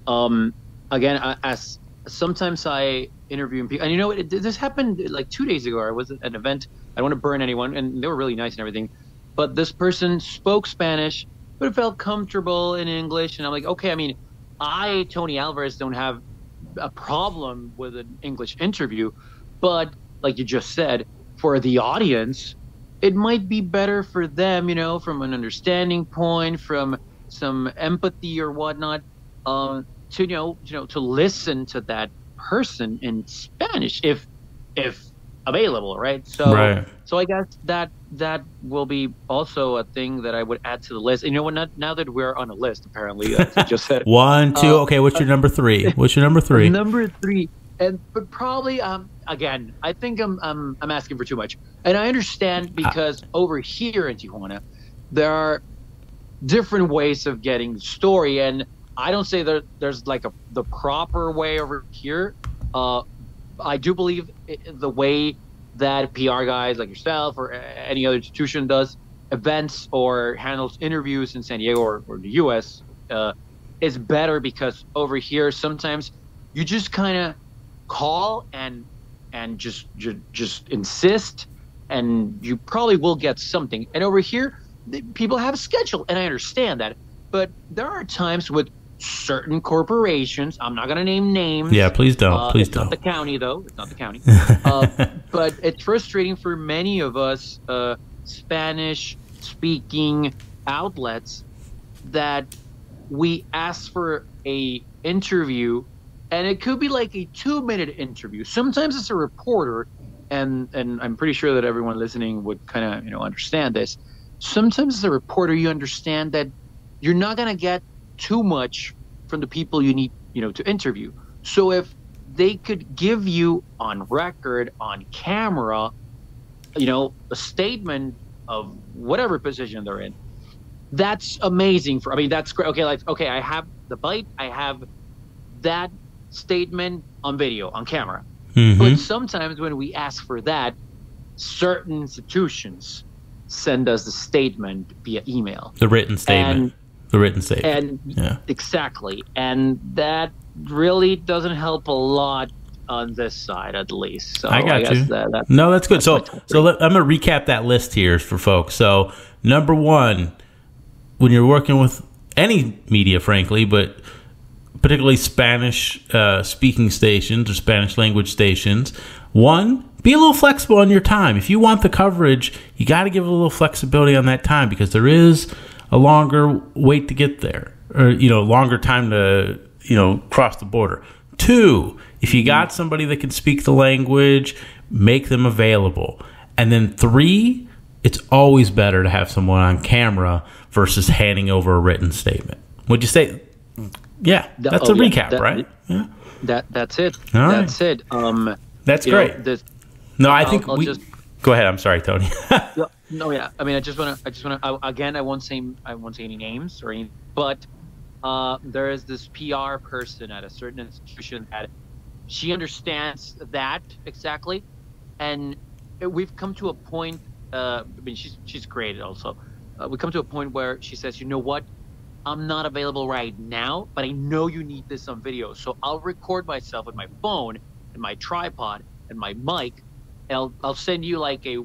Speaker 3: um, again, I, as sometimes I interview people, and you know, it, this happened like two days ago. I was at an event. I don't want to burn anyone, and they were really nice and everything. But this person spoke Spanish, but it felt comfortable in English, and I'm like, okay. I mean, I Tony Alvarez don't have a problem with an English interview, but like you just said, for the audience, it might be better for them, you know, from an understanding point, from some empathy or whatnot, um, to you know, you know, to listen to that person in Spanish if if available, right? So
Speaker 2: Right.
Speaker 3: so I guess that that will be also a thing that I would add to the list. And You know what? Not, now that we're on a list, apparently, as I just said.
Speaker 2: one two
Speaker 3: Uh,
Speaker 2: okay what's your number three what's your number three
Speaker 3: Number three, and but probably um again, I think I'm I'm I'm asking for too much, and I understand because over here in Tijuana, there are different ways of getting the story, and I don't say that there's like a the proper way over here. Uh, I do believe the way that PR guys like yourself or any other institution does events or handles interviews in San Diego or, or the U.S. Uh, is better because over here sometimes you just kind of call and and just, just just insist and you probably will get something and over here people have a schedule and i understand that but there are times with certain corporations i'm not going to name names.
Speaker 2: Yeah please don't uh, please
Speaker 3: it's
Speaker 2: don't.
Speaker 3: not the county though. It's not the county. Uh, but it's frustrating for many of us uh, spanish speaking outlets that we ask for a interview and it could be like a two minute interview. Sometimes it's a reporter and and i'm pretty sure that everyone listening would kind of you know understand this. Sometimes as a reporter you understand that you're not going to get too much from the people you need you know to interview. So if they could give you on record on camera you know a statement of whatever position they're in that's amazing for i mean that's great. Okay like okay i have the bite i have that statement on video on camera. Mm-hmm. but sometimes when we ask for that certain institutions send us the statement via email.
Speaker 2: The written statement. and, the written statement
Speaker 3: and yeah. exactly and that really doesn't help a lot on this side at least. So
Speaker 2: I got I you. That, that's, no, that's good. That's so so let, I'm gonna recap that list here for folks. So number one, when you're working with any media, frankly, but particularly Spanish uh, speaking stations or Spanish language stations, one, be a little flexible on your time. If you want the coverage, you got to give a little flexibility on that time because there is a longer wait to get there, or you know, longer time to you know cross the border. Two, if you got somebody that can speak the language, make them available. And then three, it's always better to have someone on camera versus handing over a written statement. Would you say? Yeah, that's oh, a recap, that, right? Yeah.
Speaker 3: That that's it. All that's right. it. Um,
Speaker 2: that's great. Know, no, I think I'll, I'll we. Just, go ahead. I'm sorry, Tony.
Speaker 3: no, yeah. I mean, I just want to. I just want to. Again, I won't say. I won't say any names or any. But uh, there is this PR person at a certain institution that she understands that exactly, and we've come to a point. Uh, I mean, she's she's great also uh, we come to a point where she says, you know what? I'm not available right now, but I know you need this on video. So I'll record myself with my phone and my tripod and my mic. And I'll, I'll send you like a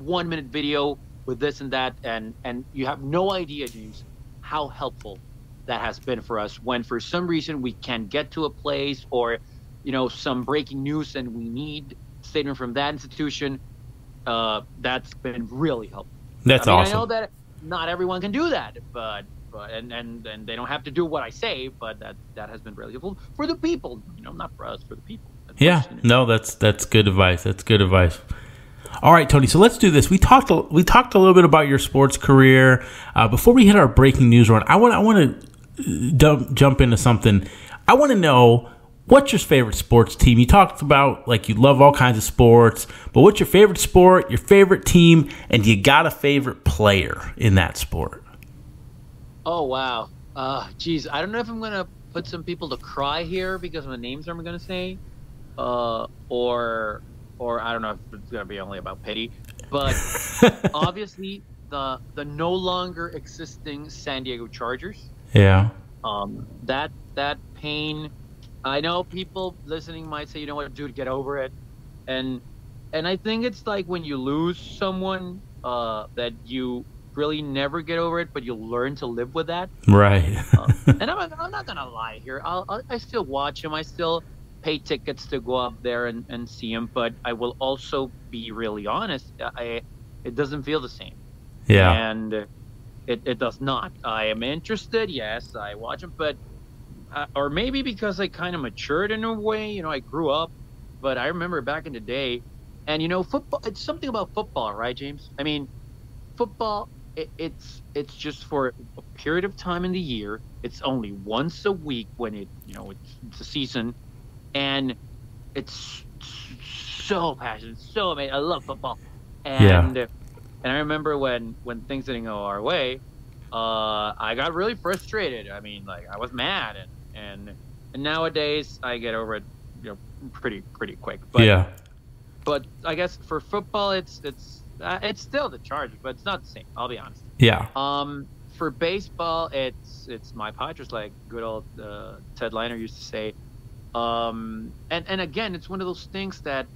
Speaker 3: one minute video with this and that. And, and you have no idea, James, how helpful that has been for us when for some reason we can't get to a place or, you know, some breaking news and we need statement from that institution. Uh, that's been really helpful.
Speaker 2: That's I mean, awesome.
Speaker 3: I know that not everyone can do that, but but and and and they don't have to do what I say, but that that has been really helpful for the people. You know, not for us, for the people.
Speaker 2: Yeah, no, that's that's good advice. That's good advice. All right, Tony. So let's do this. We talked we talked a little bit about your sports career. Uh, before we hit our breaking news run, I want I want to dump, jump into something. I want to know what's your favorite sports team? You talked about like you love all kinds of sports, but what's your favorite sport, your favorite team, and you got a favorite player in that sport?
Speaker 3: Oh wow, uh, geez, I don't know if I'm gonna put some people to cry here because of the names I'm gonna say, uh, or or I don't know if it's gonna be only about pity, but obviously the the no longer existing San Diego Chargers.
Speaker 2: Yeah.
Speaker 3: Um, that that pain I know people listening might say, you know what, dude, get over it. And and I think it's like when you lose someone uh, that you really never get over it, but you learn to live with that.
Speaker 2: Right.
Speaker 3: uh, and I'm, I'm not gonna lie here. I'll, I'll, i still watch him. I still pay tickets to go up there and, and see him. But I will also be really honest. I it doesn't feel the same.
Speaker 2: Yeah.
Speaker 3: And it, it does not. I am interested. Yes, I watch him, but uh, or maybe because I kind of matured in a way. You know, I grew up, but I remember back in the day, and you know, football. It's something about football, right, James? I mean, football. It, it's it's just for a period of time in the year. It's only once a week when it you know it's, it's a season, and it's so passionate, so amazing. I love football, and yeah. and I remember when when things didn't go our way, uh, I got really frustrated. I mean, like I was mad, and and, and nowadays I get over it, you know, pretty pretty quick. But,
Speaker 2: yeah.
Speaker 3: But I guess for football, it's it's uh, it's still the Chargers, but it's not the same. I'll be honest.
Speaker 2: Yeah.
Speaker 3: Um, for baseball, it's it's my Padres, like good old uh, Ted Leitner used to say. Um, and and again, it's one of those things that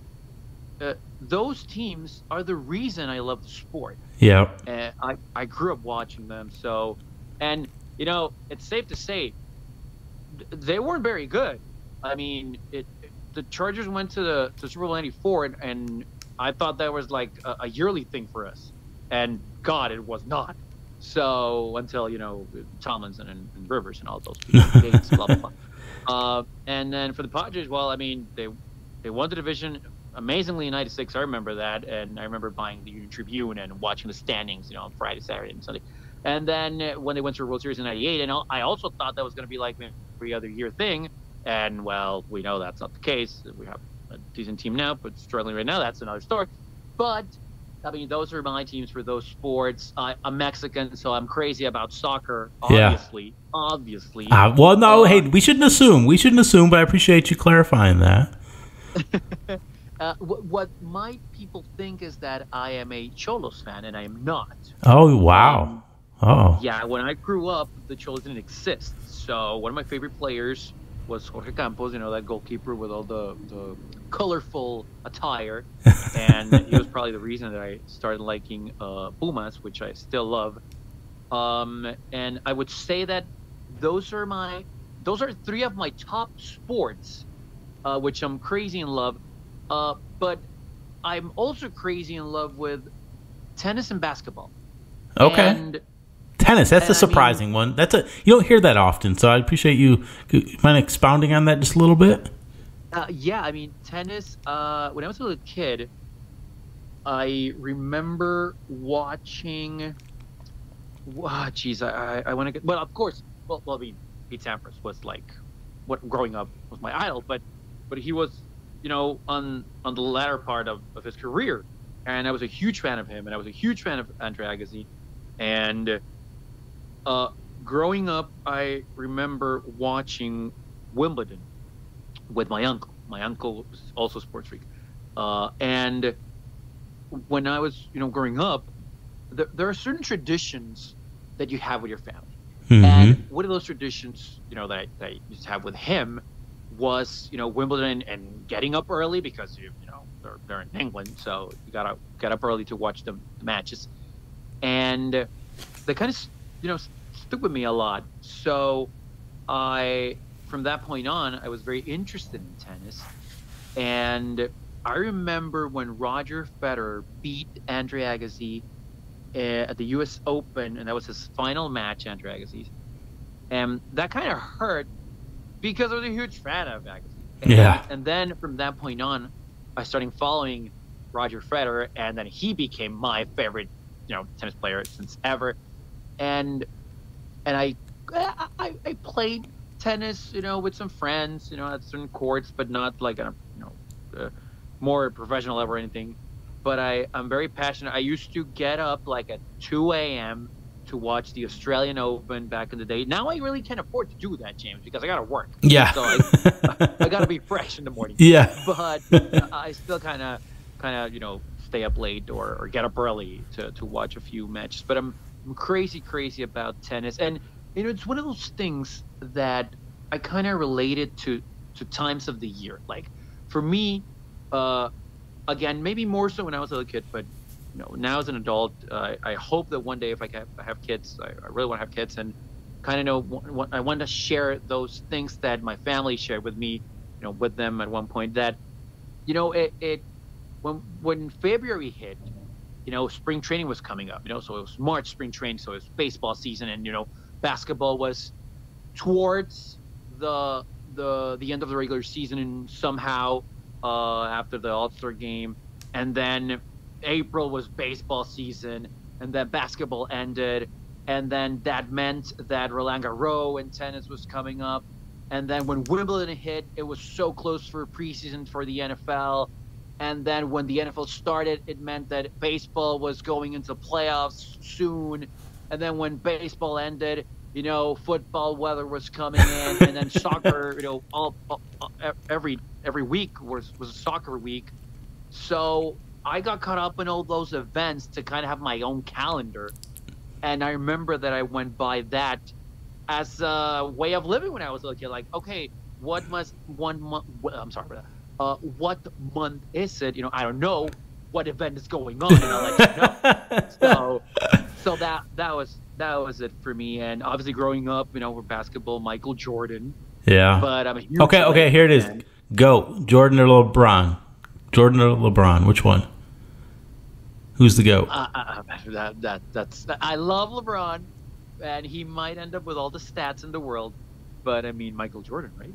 Speaker 3: uh, those teams are the reason I love the sport.
Speaker 2: Yeah.
Speaker 3: And I I grew up watching them, so and you know it's safe to say they weren't very good. I mean, it the Chargers went to the to Super Bowl '94, and, and I thought that was like a, a yearly thing for us, and God, it was not. So until you know Tomlinson and, and Rivers and all those people, gates, blah blah blah. Uh, and then for the Padres, well, I mean they they won the division amazingly in '96. I remember that, and I remember buying the Union Tribune and watching the standings, you know, on Friday, Saturday, and Sunday. And then when they went to the World Series in '98, and I also thought that was going to be like every other year thing. And well, we know that's not the case. We have a decent team now, but struggling right now. That's another story. But I mean, those are my teams for those sports. I, I'm Mexican, so I'm crazy about soccer. Obviously, yeah. obviously.
Speaker 2: Uh, well, no, uh, hey, we shouldn't assume. We shouldn't assume, but I appreciate you clarifying that.
Speaker 3: uh, what, what my people think is that I am a Xolos fan, and I am not.
Speaker 2: Oh wow! Um, oh
Speaker 3: yeah. When I grew up, the Xolos didn't exist. So one of my favorite players was Jorge Campos, you know, that goalkeeper with all the, the colorful attire. and he was probably the reason that I started liking uh, Pumas, which I still love. Um, and I would say that those are my, those are three of my top sports, uh, which I'm crazy in love. Uh, but I'm also crazy in love with tennis and basketball.
Speaker 2: Okay. And tennis. That's a surprising I mean, one. That's a you don't hear that often. So I appreciate you mind expounding on that just a little bit.
Speaker 3: Uh, yeah, I mean tennis. Uh, when I was a little kid, I remember watching. Wow, geez, I I, I want to get. Well, of course, well, well, I mean, Pete Sampras was like, what growing up was my idol, but but he was, you know, on on the latter part of, of his career, and I was a huge fan of him, and I was a huge fan of Andre Agassi, and uh, growing up, I remember watching Wimbledon with my uncle. My uncle was also a sports freak, uh, and when I was, you know, growing up, there, there are certain traditions that you have with your family. Mm-hmm. And one of those traditions, you know, that I, that I used to have with him was, you know, Wimbledon and getting up early because you, you know they're, they're in England, so you gotta get up early to watch the, the matches. And the kind of you know, stuck with me a lot. So I, from that point on, I was very interested in tennis. And I remember when Roger Federer beat Andre Agassi eh, at the U.S. Open, and that was his final match, Andre Agassi. And that kind of hurt because I was a huge fan of Agassi. And,
Speaker 2: yeah.
Speaker 3: And then from that point on, I started following Roger Federer, and then he became my favorite, you know, tennis player since ever and and I, I I played tennis, you know, with some friends, you know, at certain courts, but not like a you know, uh, more professional level or anything. But I I'm very passionate. I used to get up like at 2 a.m. to watch the Australian Open back in the day. Now I really can't afford to do that, James, because I gotta work.
Speaker 2: Yeah.
Speaker 3: So I, I gotta be fresh in the morning.
Speaker 2: Yeah.
Speaker 3: But I still kind of kind of you know stay up late or, or get up early to, to watch a few matches. But I'm I'm crazy, crazy about tennis, and you know, it's one of those things that I kind of related to to times of the year. Like for me, uh, again, maybe more so when I was a little kid, but you know, now as an adult, uh, I hope that one day if I have, kids, I, I, really want to have kids, and kind of know I want to share those things that my family shared with me, you know, with them at one point. That you know, it, it when when February hit, you know, spring training was coming up, you know, so it was March spring training, so it was baseball season, and you know, basketball was towards the the the end of the regular season, and somehow uh, after the All Star game, and then April was baseball season, and then basketball ended, and then that meant that Roland Garros and tennis was coming up, and then when Wimbledon hit, it was so close for preseason for the NFL and then when the NFL started, it meant that baseball was going into playoffs soon. and then when baseball ended, you know, football weather was coming in, and then soccer, you know, all, all, every every week was was a soccer week. So I got caught up in all those events to kind of have my own calendar, and I remember that I went by that as a way of living when I was a kid. Like, okay, what must one month? I'm sorry for that. Uh, what month is it? You know, I don't know what event is going on, and I'll let you know. so, so that that was that was it for me. And obviously, growing up, you know, with basketball, Michael Jordan.
Speaker 2: Yeah.
Speaker 3: But I'm a
Speaker 2: okay. Okay. Here it is. Fan. Go Jordan or LeBron. Jordan or LeBron. Which one? Who's the goat?
Speaker 3: Uh, uh, that, that that's I love LeBron, and he might end up with all the stats in the world, but I mean Michael Jordan, right?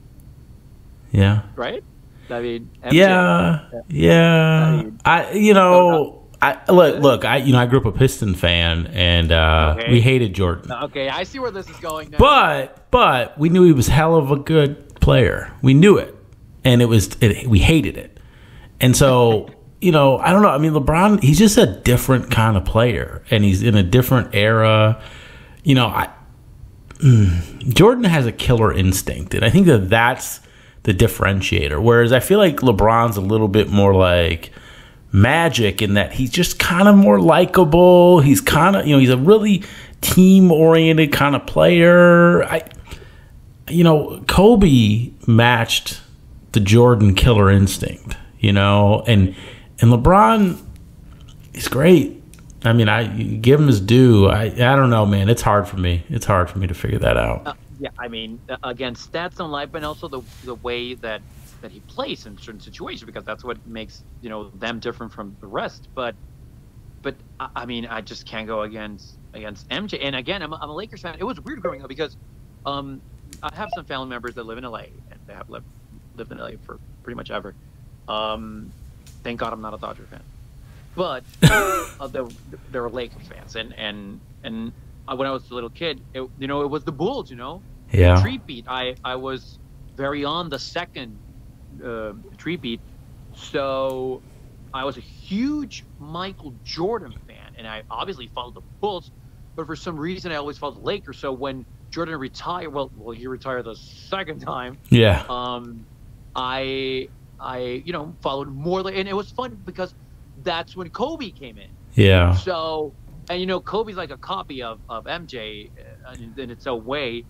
Speaker 2: Yeah.
Speaker 3: Right. I mean.
Speaker 2: MJ, yeah. Yeah. I, mean, I you know. I look, look. I you know I grew up a Piston fan, and uh, okay. we hated Jordan.
Speaker 3: Okay, I see where this is going. Now.
Speaker 2: But but we knew he was hell of a good player. We knew it, and it was it, we hated it, and so you know I don't know. I mean LeBron, he's just a different kind of player, and he's in a different era. You know, I mm, Jordan has a killer instinct, and I think that that's the differentiator. Whereas I feel like LeBron's a little bit more like magic in that he's just kind of more likable. He's kind of, you know, he's a really team oriented kind of player. I, you know, Kobe matched the Jordan killer instinct, you know, and, and LeBron, he's great. I mean, I give him his due. I, I don't know, man. It's hard for me. It's hard for me to figure that out. Uh,
Speaker 3: Yeah, I mean, again, stats don't lie, but also the the way that that he plays in certain situations because that's what makes you know them different from the rest. But but I mean, I just can't go against against MJ. And again, I'm a, I'm a Lakers fan. It was weird growing up because um, I have some family members that live in LA and they have lived lived in LA for pretty much ever. Um, thank God I'm not a Dodger fan, but uh, they, they were Lakers fans. And and and when I was a little kid, it, you know, it was the Bulls. You know,
Speaker 2: yeah,
Speaker 3: three-peat. I I was very on the second uh, three-peat. So I was a huge Michael Jordan fan, and I obviously followed the Bulls, but for some reason I always followed the Lakers. So when Jordan retired, well, well, he retired the second time.
Speaker 2: Yeah.
Speaker 3: Um, I I you know followed more, and it was fun because that's when Kobe came in.
Speaker 2: Yeah.
Speaker 3: So and you know Kobe's like a copy of of MJ uh, in, in its own way.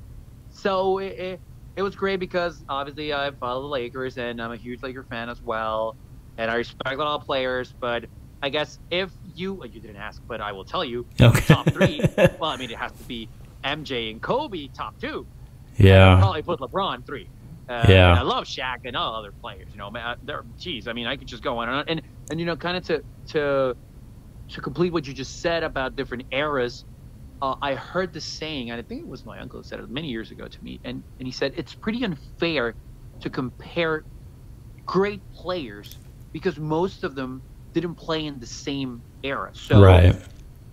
Speaker 3: So it, it, it was great because obviously I follow the Lakers and I'm a huge Laker fan as well, and I respect all players. But I guess if you well, you didn't ask, but I will tell you okay. top three. well, I mean it has to be MJ and Kobe top two.
Speaker 2: Yeah,
Speaker 3: I'd probably put LeBron three. Uh,
Speaker 2: yeah,
Speaker 3: I love Shaq and all other players. You know, man, they're geez. I mean, I could just go on and on. and and you know, kind of to to to complete what you just said about different eras uh, I heard the saying, and I think it was my uncle who said it many years ago to me, and, and he said it's pretty unfair to compare great players because most of them didn't play in the same era. So,
Speaker 2: right.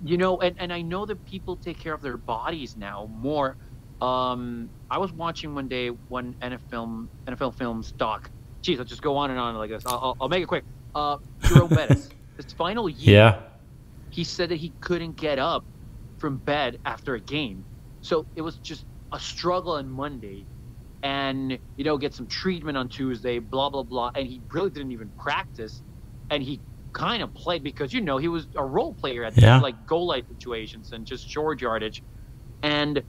Speaker 3: you know, and, and I know that people take care of their bodies now more. Um, I was watching one day one NFL film NFL Films doc. Jeez, I'll just go on and on like this. I'll, I'll, I'll make it quick. Uh, Jerome Bettis, his final year,
Speaker 2: yeah.
Speaker 3: He said that he couldn't get up from bed after a game. So it was just a struggle on Monday and, you know, get some treatment on Tuesday, blah, blah, blah. And he really didn't even practice. And he kind of played because, you know, he was a role player at yeah. like goal line situations and just short yardage. And,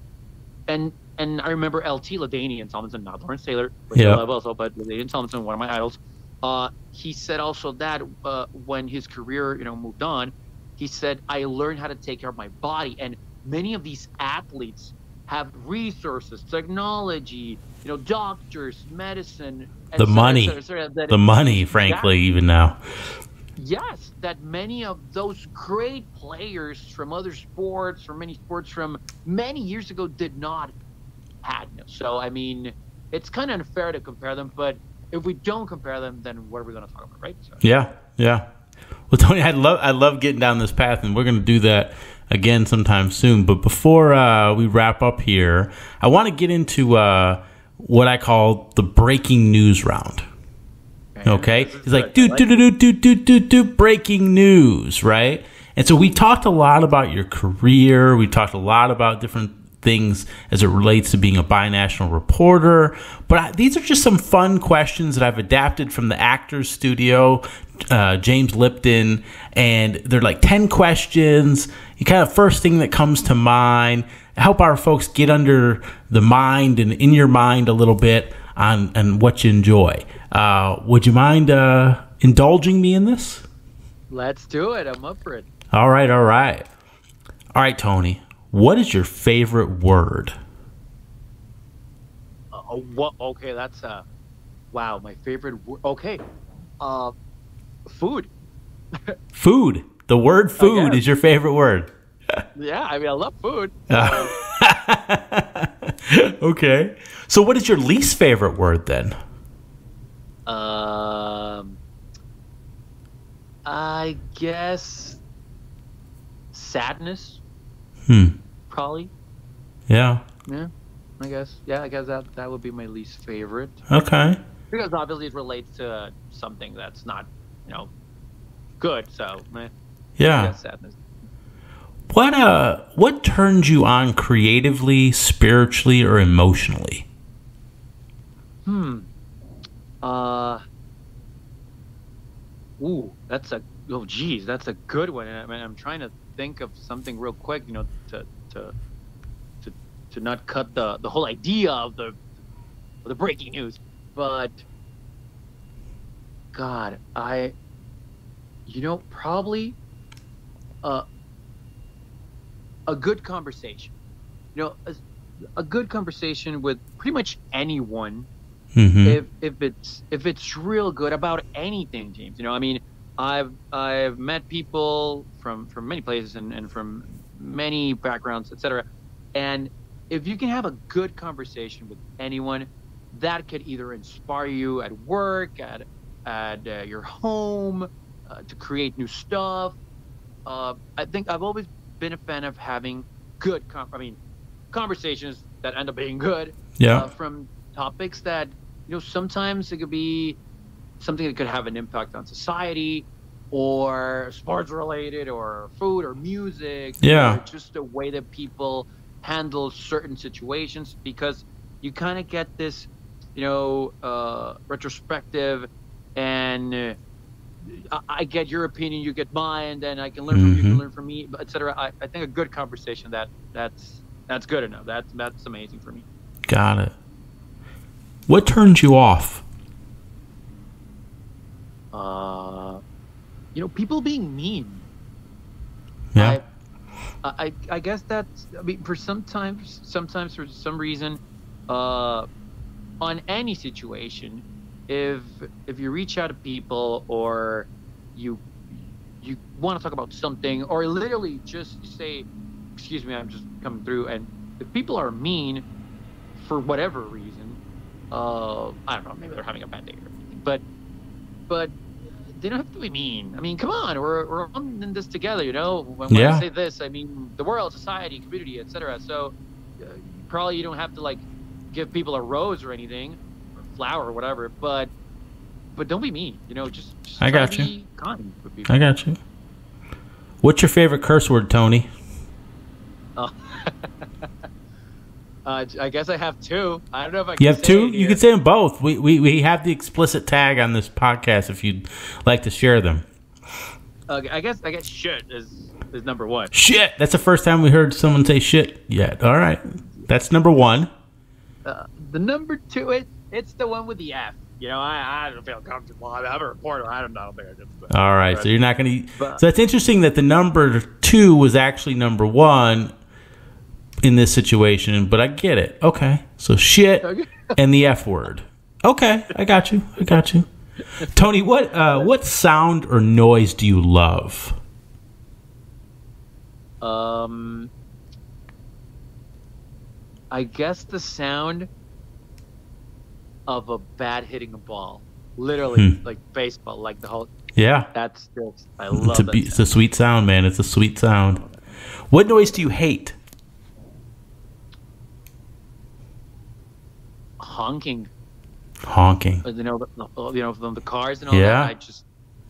Speaker 3: and, and I remember LT LaDainian Tomlinson, not Lawrence Taylor, which yeah. I love also, but LaDainian Tomlinson, one of my idols. Uh, he said also that uh, when his career, you know, moved on, he said, I learned how to take care of my body. And many of these athletes have resources, technology, you know, doctors, medicine,
Speaker 2: the money, the money, frankly, even now.
Speaker 3: Yes, that many of those great players from other sports, from many sports from many years ago, did not have. So, I mean, it's kind of unfair to compare them, but if we don't compare them, then what are we going to talk about, right? So.
Speaker 2: Yeah, yeah. Well, Tony, I love I love getting down this path, and we're going to do that again sometime soon. But before uh, we wrap up here, I want to get into uh, what I call the breaking news round. Okay, it's like do do do do do do do breaking news, right? And so we talked a lot about your career. We talked a lot about different things as it relates to being a binational reporter. But I, these are just some fun questions that I've adapted from the Actors Studio uh, James Lipton, and they're like 10 questions. You kind of first thing that comes to mind. Help our folks get under the mind and in your mind a little bit on, on what you enjoy. Uh, would you mind uh, indulging me in this?
Speaker 3: Let's do it. I'm up for it.
Speaker 2: All right, all right. All right, Tony. What is your favorite word?
Speaker 3: Uh, oh, what? Okay, that's uh, wow. My favorite. word. Okay, uh, food.
Speaker 2: Food. The word food is your favorite word.
Speaker 3: Yeah, I mean, I love food.
Speaker 2: okay. So, what is your least favorite word then?
Speaker 3: Um, I guess sadness,
Speaker 2: Hmm.
Speaker 3: probably.
Speaker 2: Yeah.
Speaker 3: Yeah, I guess. Yeah, I guess that that would be my least favorite
Speaker 2: Okay.
Speaker 3: because obviously it relates to something that's not, you know, good. So, eh,
Speaker 2: Yeah. What uh what turns you on creatively, spiritually, or emotionally?
Speaker 3: Hmm. Uh. Ooh, that's a oh geez, that's a good one. I mean, I'm trying to think of something real quick, you know, to to to to not cut the the whole idea of the of the breaking news. But God, I, you know, probably a a good conversation. You know, a, a good conversation with pretty much anyone
Speaker 2: Mm-hmm.
Speaker 3: if if it's if it's real good about anything, James. You know, I mean, I've I've met people from from many places and, and from many backgrounds, etc. And if you can have a good conversation with anyone, that could either inspire you at work, at at uh, your home, uh, to create new stuff. Uh, I think I've always been a fan of having good, com- I mean, conversations that end up being good
Speaker 2: Yeah.
Speaker 3: uh, from topics that you know sometimes it could be something that could have an impact on society or sports related or food or music
Speaker 2: Yeah.
Speaker 3: or just the way that people handle certain situations because you kind of get this you know uh, retrospective and uh, I, I get your opinion you get mine and then i can learn from you you can learn from me etc I, I think a good conversation that that's that's good enough that's that's amazing for me
Speaker 2: Got it. What turns you off?
Speaker 3: uh, you know, people being mean.
Speaker 2: Yeah.
Speaker 3: I, I, I guess that's. I mean, for sometimes, sometimes for some reason, uh, on any situation, if if you reach out to people or you you want to talk about something or literally just say, "Excuse me, I'm just coming through," and if people are mean for whatever reason, uh, I don't know, maybe they're having a bad day or anything, but but they don't have to be mean. I mean, come on, we're we're all in this together, you know. When, when
Speaker 2: Yeah.
Speaker 3: I say this, I mean the world, society, community, etc. So uh, probably you don't have to like give people a rose or anything, flower or whatever, but but don't be mean, you know. Just, just
Speaker 2: I got you.
Speaker 3: Be kind with people.
Speaker 2: I got you. What's your favorite curse word, Tony?
Speaker 3: Oh. uh, I guess I have two. I don't know if I.
Speaker 2: You
Speaker 3: can
Speaker 2: have
Speaker 3: say
Speaker 2: two? You can say them both. We, we, we have the explicit tag on this podcast if you'd like to share them.
Speaker 3: Okay, I guess I guess shit is is number one.
Speaker 2: Shit! That's the first time we heard someone say shit yet. All right. That's number one.
Speaker 3: Uh, the number two, it it's the one with the F. You know, I, I don't feel comfortable. I have a reporter. I don't, I don't think I
Speaker 2: All right. So you're not going to. So that's interesting that the number two was actually number one in this situation, but I get it. Okay. So shit
Speaker 3: Okay.
Speaker 2: and the F word. Okay. I got you. I got you. Tony, what uh, what sound or noise do you love?
Speaker 3: Um, I guess the sound of a bat hitting a ball, literally
Speaker 2: Hmm.
Speaker 3: like baseball, like the whole.
Speaker 2: Yeah.
Speaker 3: That's just I love
Speaker 2: It's a,
Speaker 3: that.
Speaker 2: be- it's a sweet sound, man. It's a sweet sound. What noise do you hate?
Speaker 3: honking.
Speaker 2: Honking.
Speaker 3: You know, you know, from the cars and all
Speaker 2: Yeah.
Speaker 3: that. I just,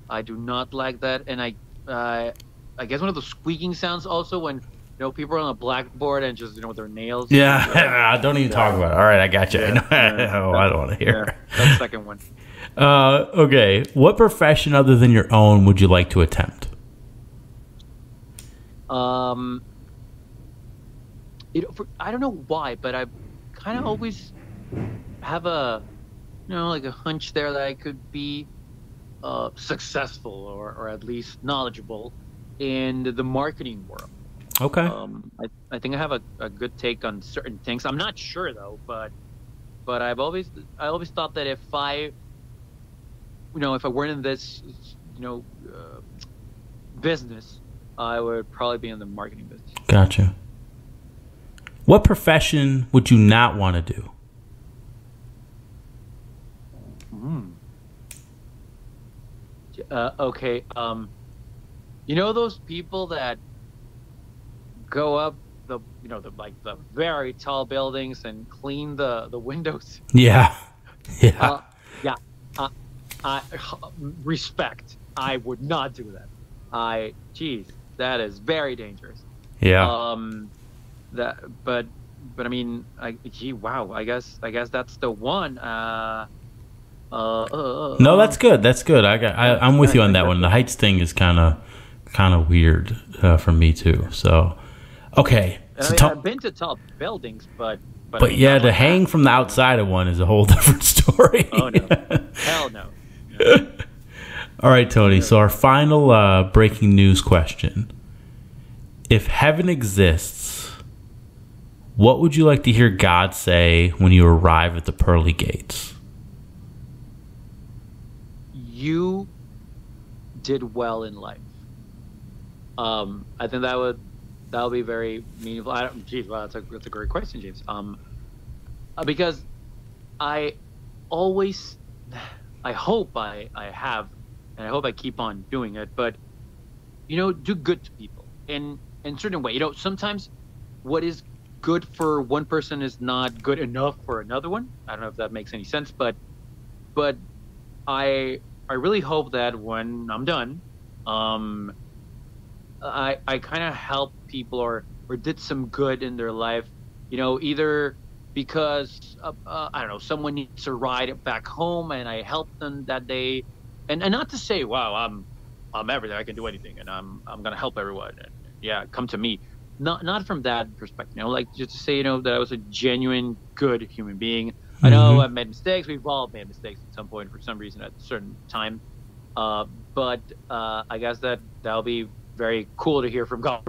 Speaker 3: I do not like that, and I, uh, I guess one of the squeaking sounds also when you know people are on a blackboard and just you know with their nails.
Speaker 2: Yeah, don't even talk about it. All right, I got you.
Speaker 3: Yeah, yeah.
Speaker 2: oh, I don't want to hear.
Speaker 3: Yeah, that's the second one.
Speaker 2: Uh, okay, what profession other than your own would you like to attempt?
Speaker 3: Um, it, for, I don't know why, but I kind of always have a, you know, like a hunch there that I could be uh, successful or, or at least knowledgeable in the marketing world.
Speaker 2: Okay.
Speaker 3: Um, I, I think I have a, a good take on certain things. I'm not sure though, but but I've always I always thought that if I, you know, if I weren't in this, you know, uh, business, I would probably be in the marketing business.
Speaker 2: Gotcha. What profession would you not want to do?
Speaker 3: Uh, okay. Um, you know those people that go up the you know the like the very tall buildings and clean the the windows.
Speaker 2: Yeah. Yeah.
Speaker 3: Uh, yeah. Uh, I respect. I would not do that. I geez, that is very dangerous.
Speaker 2: yeah.
Speaker 3: Um, that but but I mean, I gee, wow. I guess I guess that's the one. Uh, uh, uh, uh,
Speaker 2: no, that's good. That's good. I got. I, I'm with you on that one. The heights thing is kind of kind of weird uh, for me too. So, okay.
Speaker 3: I
Speaker 2: So
Speaker 3: mean,
Speaker 2: tell-
Speaker 3: I've been to tall buildings, but but,
Speaker 2: but yeah, to hang from the outside of one is a whole different story.
Speaker 3: Oh no, hell no.
Speaker 2: All right, Tony. So our final uh, breaking news question: If heaven exists, what would you like to hear God say when you arrive at the pearly gates?
Speaker 3: You did well in life. Um, I think that would that would be very meaningful. I don't, geez, that's a that's a great question, James. Um, uh, because I always, I hope I I have, and I hope I keep on doing it. But you know, do good to people in in certain way. You know, sometimes what is good for one person is not good enough for another one. I don't know if that makes any sense, but but I I really hope that when I'm done, um, I I kind of help people or or did some good in their life. You know, either because uh, uh, I don't know someone needs to ride back home and I helped them that day, and and not to say wow I'm I'm everything I can do anything and I'm I'm gonna help everyone and yeah come to me. Not not from that perspective, you know, like just to say you know that I was a genuine good human being. I know
Speaker 2: Mhm.
Speaker 3: I've made mistakes. We've all made mistakes at some point for some reason at a certain time. Uh, but uh, I guess that that'll be very cool to hear from God.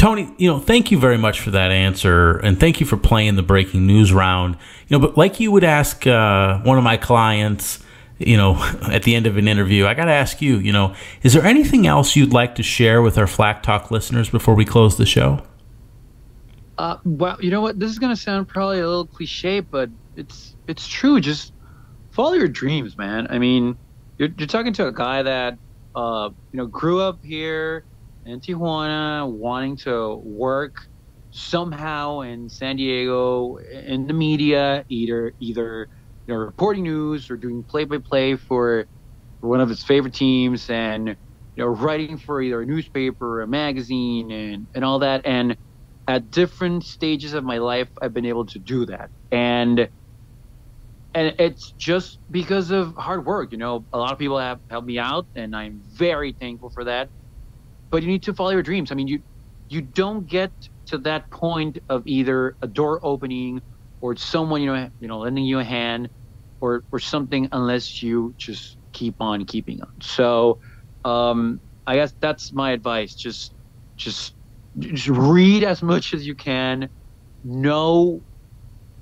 Speaker 2: Tony, you know, thank you very much for that answer, and thank you for playing the breaking news round. You know, but like you would ask uh, one of my clients, you know, at the end of an interview, I got to ask you, you know, is there anything else you'd like to share with our Flack Talk listeners before we close the show?
Speaker 3: Uh, well, you know what? This is gonna sound probably a little cliche, but it's it's true. Just follow your dreams, man. I mean, you're, you're talking to a guy that uh, you know grew up here in Tijuana, wanting to work somehow in San Diego in the media, either either you know reporting news or doing play-by-play for for one of his favorite teams, and you know writing for either a newspaper or a magazine and and all that, and at different stages of my life I've been able to do that. And and it's just because of hard work. You know, a lot of people have helped me out and I'm very thankful for that. But you need to follow your dreams. I mean, you you don't get to that point of either a door opening or someone, you know, you know, lending you a hand or or something unless you just keep on keeping on. So um I guess that's my advice. Just just just read as much as you can know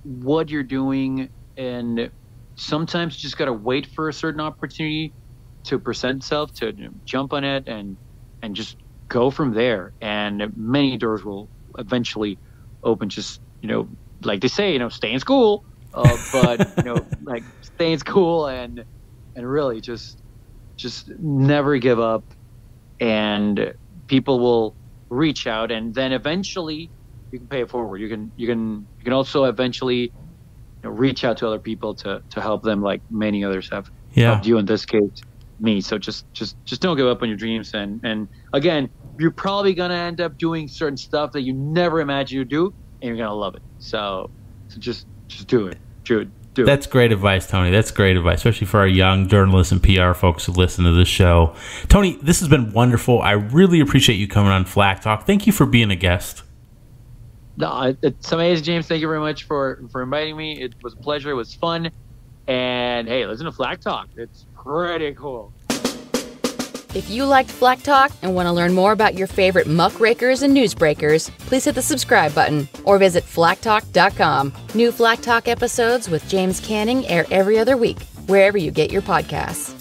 Speaker 3: what you're doing and sometimes you just got to wait for a certain opportunity to present itself to you know, jump on it and and just go from there. And many doors will eventually open just you know like they say you know stay in school uh, but you know like stay in school and and really just just never give up. And people will reach out and then eventually you can pay it forward. You can you can you can also eventually you know, reach out to other people to to help them like many others have
Speaker 2: Yeah.
Speaker 3: helped you in this case me. So just just just don't give up on your dreams. And and again, you're probably gonna end up doing certain stuff that you never imagined you'd do, and you're gonna love it. So, so just just do it, Jude. Do
Speaker 2: That's
Speaker 3: it.
Speaker 2: great advice, Tony. That's great advice, especially for our young journalists and PR folks who listen to this show. Tony, this has been wonderful. I really appreciate you coming on Flack Talk. Thank you for being a guest.
Speaker 3: No, it's amazing, James. Thank you very much for for inviting me. It was a pleasure. It was fun. And hey, listen to Flack Talk. It's pretty cool.
Speaker 1: If you liked Flack Talk and want to learn more about your favorite muckrakers and newsbreakers, please hit the subscribe button or visit flacktalk.com. New Flack Talk episodes with James Canning air every other week, wherever you get your podcasts.